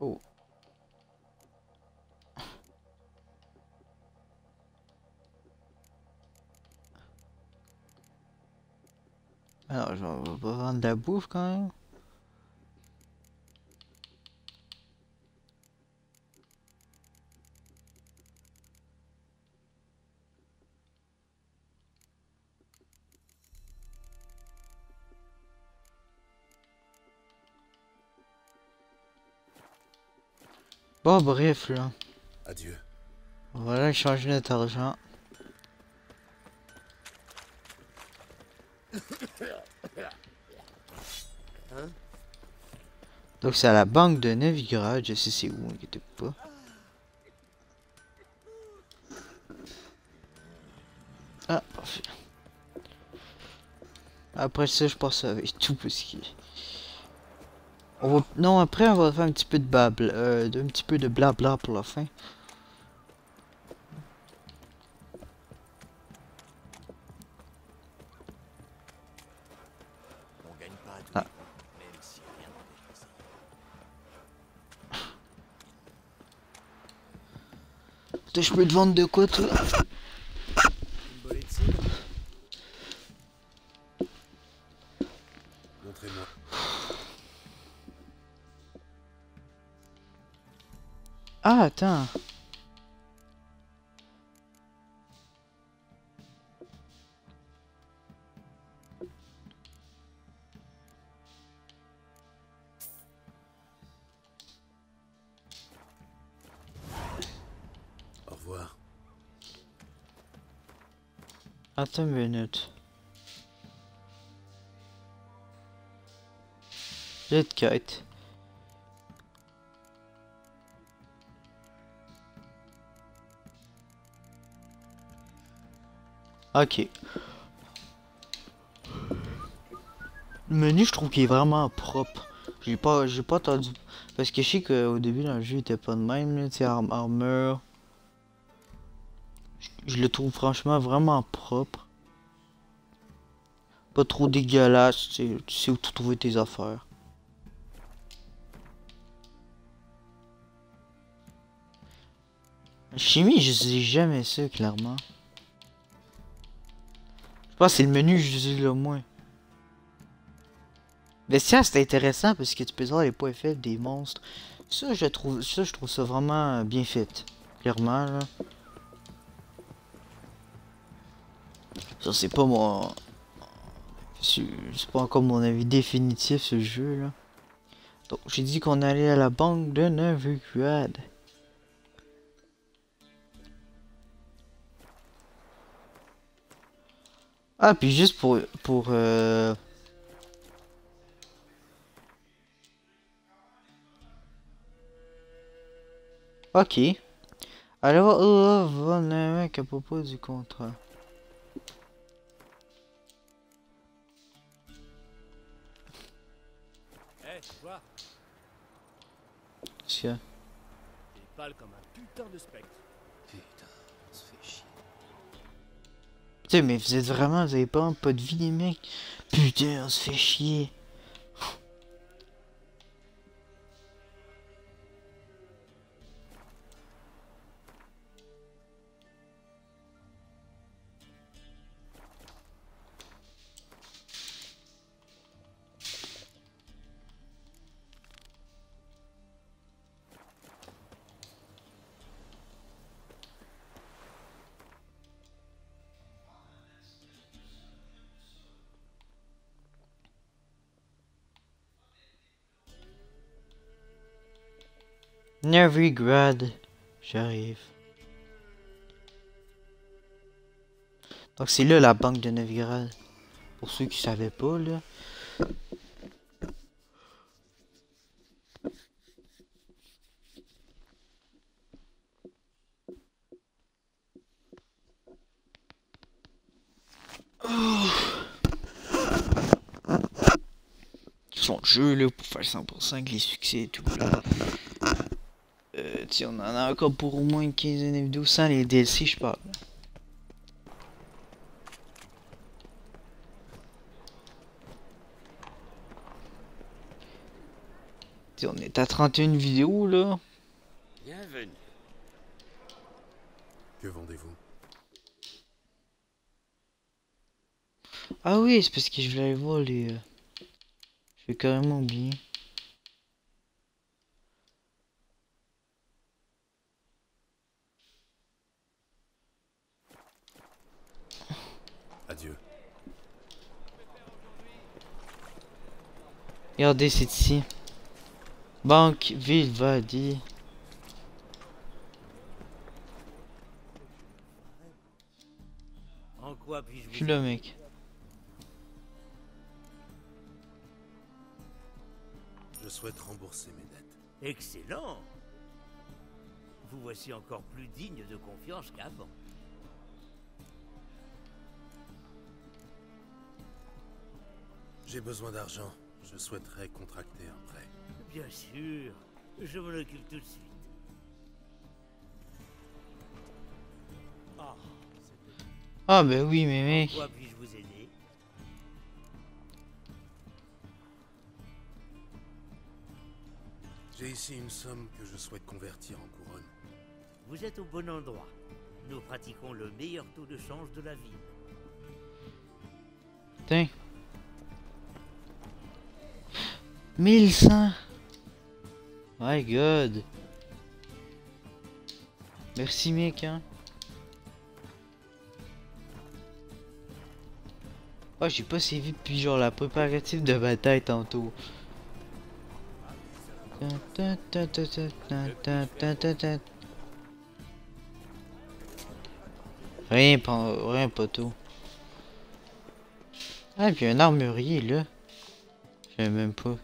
Oh. Alors, je vais pas vendre de la bouffe quand même. Bon, bref, là. Adieu. Voilà, changer notre argent. Hein Donc c'est à la banque de Novigrad, je sais c'est où, inquiétez pas. Ah, parfait. Après ça, je pense avec tout parce que... On va... Non, après on va faire un petit peu de blabla, euh, un petit peu de blabla pour la fin. On gagne pas à tout, Ah. je peux te vendre de quoi toi? Attends. Au revoir. Attends une minute. Jet kite. Ok. Le menu, je trouve qu'il est vraiment propre. J'ai pas, j'ai pas entendu. Parce que je sais qu'au début le jeu, était pas de même, tu armure. Je, le trouve franchement vraiment propre. Pas trop dégueulasse, tu sais, tu sais où tu trouver tes affaires. Chimie, je sais jamais ça, clairement. C'est le menu je dis le moins. Bestiaire, c'est intéressant parce que tu peux voir les points faibles des monstres. Ça, je trouve ça, je trouve ça vraiment euh, bien fait. Clairement, là. Ça, c'est pas mon... C'est pas encore mon avis définitif, ce jeu, là. Donc, j'ai dit qu'on allait à la banque de Novigrad. Ah, puis juste pour... pour euh... Ok. Alors, oh, oh, mec à propos du contrat. Eh, toi Tiens. T'es pâle comme un putain de spectre. Putain, mais vous êtes vraiment... Vous avez pas un pas de vie, les mecs Putain, on se fait chier. Novigrad. J'arrive. Donc c'est là la banque de Novigrad. Pour ceux qui savaient pas là. Son jeu là pour faire 100% avec les succès et tout là. Tu on en a encore pour au moins une quinzaine de vidéos sans les DLC, je parle. On est à 31 vidéos là. Bienvenue. Que vendez-vous? Ah oui, c'est parce que je voulais aller voir les. Euh... Je vais carrément oublier. Adieu. Regardez, c'est ici. Banque, ville, va, dit. En quoi puis-je Je suis là, mec. Je souhaite rembourser mes dettes. Excellent Vous voici encore plus digne de confiance qu'avant. J'ai besoin d'argent. Je souhaiterais contracter un prêt. Bien sûr, je m'en occupe tout de suite. Ah, Ah, bah oui, mais mec. Quoi puis-je vous aider? J'ai ici une somme que je souhaite convertir en couronne. Vous êtes au bon endroit. Nous pratiquons le meilleur taux de change de la ville. Putain. 1500 My god. Merci mec hein. Oh j'ai pas sévi depuis genre la préparative de bataille tantôt. Rien pas, rien pas tout. Ah puis un armurier là. J'aime même pas.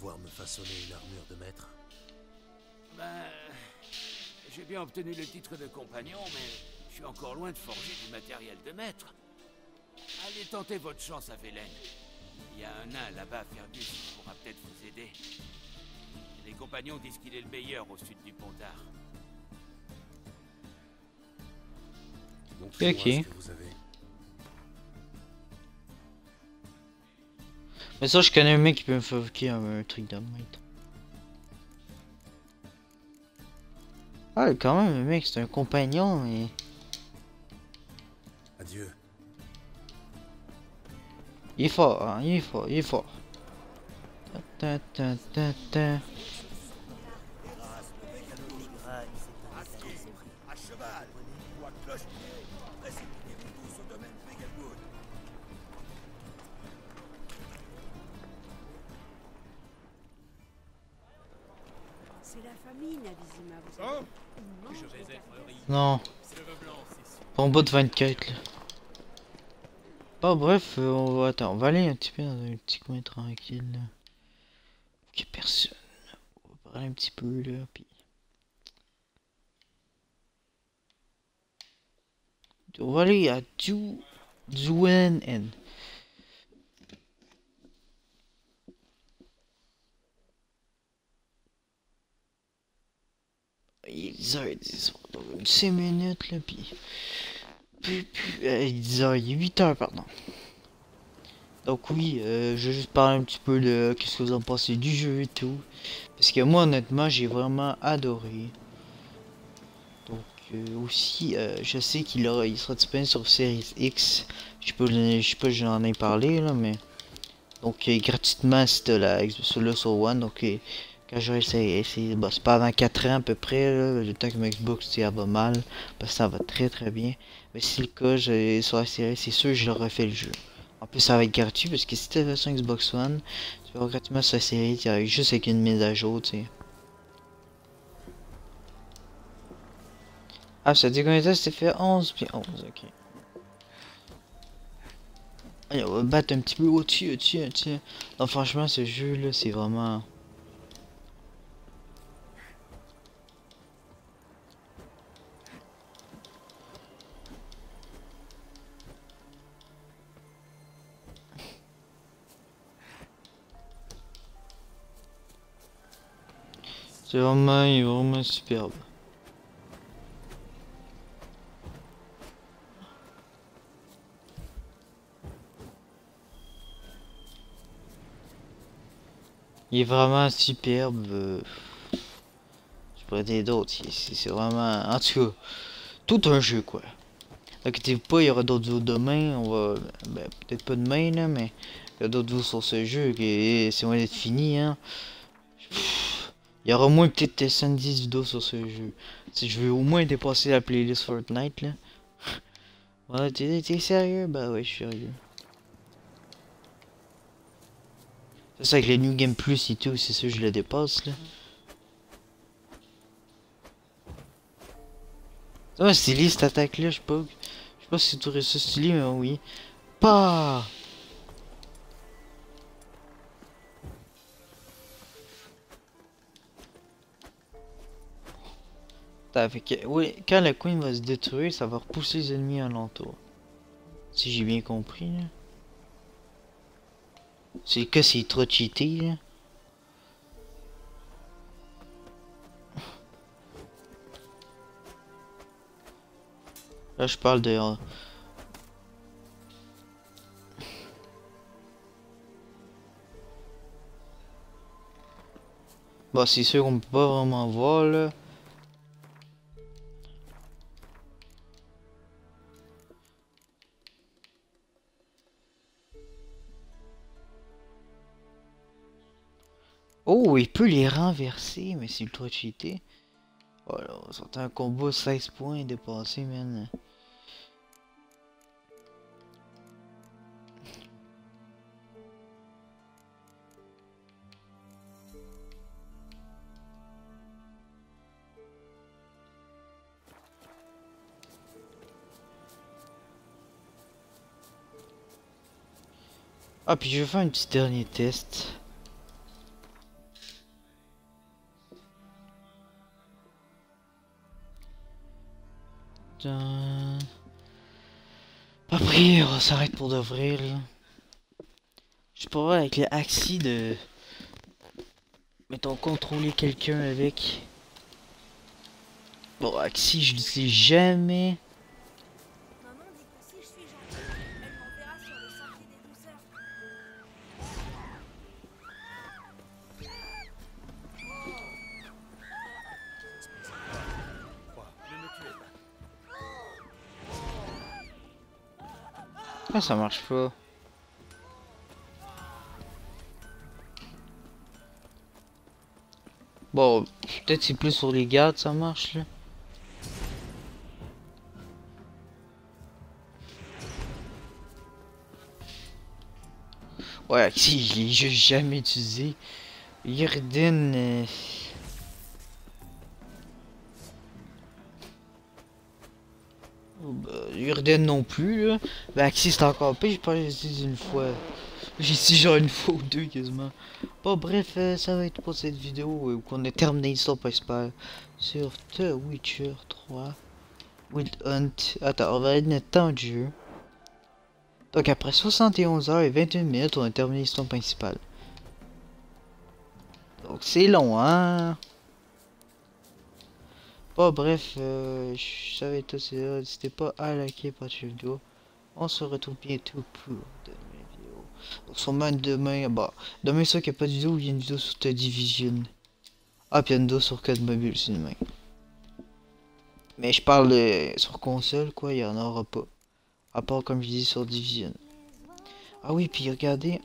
Pouvoir me façonner une armure de maître Ben. J'ai bien obtenu le titre de compagnon, mais je suis encore loin de forger du matériel de maître. Allez tenter votre chance à Vélène. Il y a un nain là-bas, Fergus, qui pourra peut-être vous aider. Les compagnons disent qu'il est le meilleur au sud du Pontard. Montrez-moi Ok. ce que vous avez? Mais ça je connais un mec qui peut me fabriquer un, un truc maître. Ah quand même le mec c'est un compagnon et... Adieu. Il est fort, hein, il est fort, il est fort. Ta ta ta Non. En bas de 24 là. Bon bref, euh, on va attends, on va aller un petit peu dans un petit coin tranquille là. Personne. On va parler un petit peu là, puis. On va aller à Du Duen N. 10h10, donc une 6 minutes là, puis. puis, puis euh, il est 10h, il est 8h, pardon. Donc oui, euh, je vais juste parler un petit peu de qu'est-ce que vous en pensez du jeu et tout. Parce que moi honnêtement j'ai vraiment adoré. Donc euh, aussi, euh, je sais qu'il il sera disponible sur Series X. Je je sais pas, j'en ai parlé là, mais donc euh, gratuitement t'as la Xbox One. Donc euh, quand j'aurai essayé, essayé c'est pas avant 4 ans à peu près le temps que ma Xbox elle va mal, parce que ça va très très bien. Mais si le cas, j'ai sur la série, c'est sûr je leur refais le jeu. En plus, ça va être gratuit parce que si t'as la version Xbox One, tu vas gratuitement sur la série, tu arrives juste avec une mise à jour, tu sais. Ah, ça dit combien c'était fait? 11 puis 11, ok. On va battre un petit peu au-dessus, au-dessus, au-dessus. Non, franchement, ce jeu là, c'est vraiment. C'est vraiment, vraiment superbe. Il est vraiment superbe. Je pourrais dire d'autres. C'est vraiment. En tout cas, tout un jeu quoi. Inquiétez-vous pas, il y aura d'autres vidéos demain. On va. Ben, peut-être pas demain mais il y a d'autres vidéos sur ce jeu qui c'est loin d'être fini hein. Il y aura au moins peut-être 70 vidéos sur ce jeu. Si je veux au moins dépasser la playlist Fortnite là. Ouais, t'es sérieux? Bah ouais, je suis sérieux. C'est ça avec les New Game Plus et tout, c'est sûr je le dépasse là. Ça va stylé cette attaque là, je sais pas. Je sais pas si aurais ça stylé, mais oui. Pas. Fait que, oui, quand la queen va se détruire, ça va repousser les ennemis alentour. Si j'ai bien compris. C'est que c'est trop cheaté là. Je parle de... Bah c'est sûr qu'on peut pas vraiment voir là. Oh, il peut les renverser, mais c'est ultra cheaté. Voilà, on sortait un combo 16 points dépassé, man. Ah, puis je vais faire un petit dernier test. Putain. Après, on s'arrête pour là. Je pourrais avec le Axi de... Mettons, contrôler quelqu'un avec... Bon, Axi, je l'utilise jamais. Ça marche pas. Bon, peut-être c'est plus sur les gardes ça marche là. Ouais, si, je l'ai jamais utilisé. Yurden. euh, non plus, là. Ben, Axis, c'est encore pire, je pense que j'ai une fois. J'ai dit genre une fois ou deux, quasiment. Bon, bref, euh, ça va être pour cette vidéo, où qu'on a terminé l'histoire principale sur The Witcher 3. Wild Hunt. Attends, on va aller notre temps jeu. Donc, après 71 heures et 21 minutes, on a terminé l'histoire principale. Donc, c'est long, hein? Bon, bref, euh, va être tout. N'hésitez pas à liker pour cette vidéo. On se retrouve bientôt pour de vidéos. Sûrement demain, bah, demain, ça qu'il n'y a pas de vidéo, il y a une vidéo sur The Division. Ah, puis il y a une vidéo sur Code Mobile aussi demain. Mais je parle euh, sur console, quoi, il y en aura pas. À part, comme je dis, sur Division. Ah oui, puis regardez,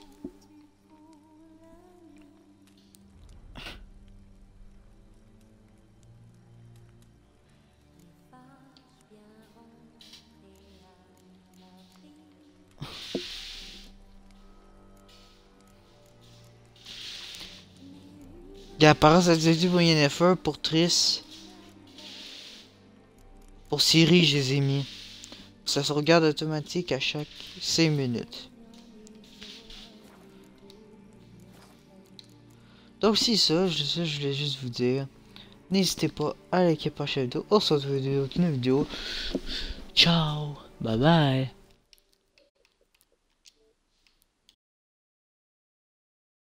Apparaît ça dit pour Yennefer, pour Triss. Pour Siri, je les ai mis. Ça se regarde automatique à chaque 5 minutes. Donc si ça, je, je voulais juste vous dire. N'hésitez pas à liker la prochaine vidéo. On se retrouve dans une vidéo. Ciao. Bye bye.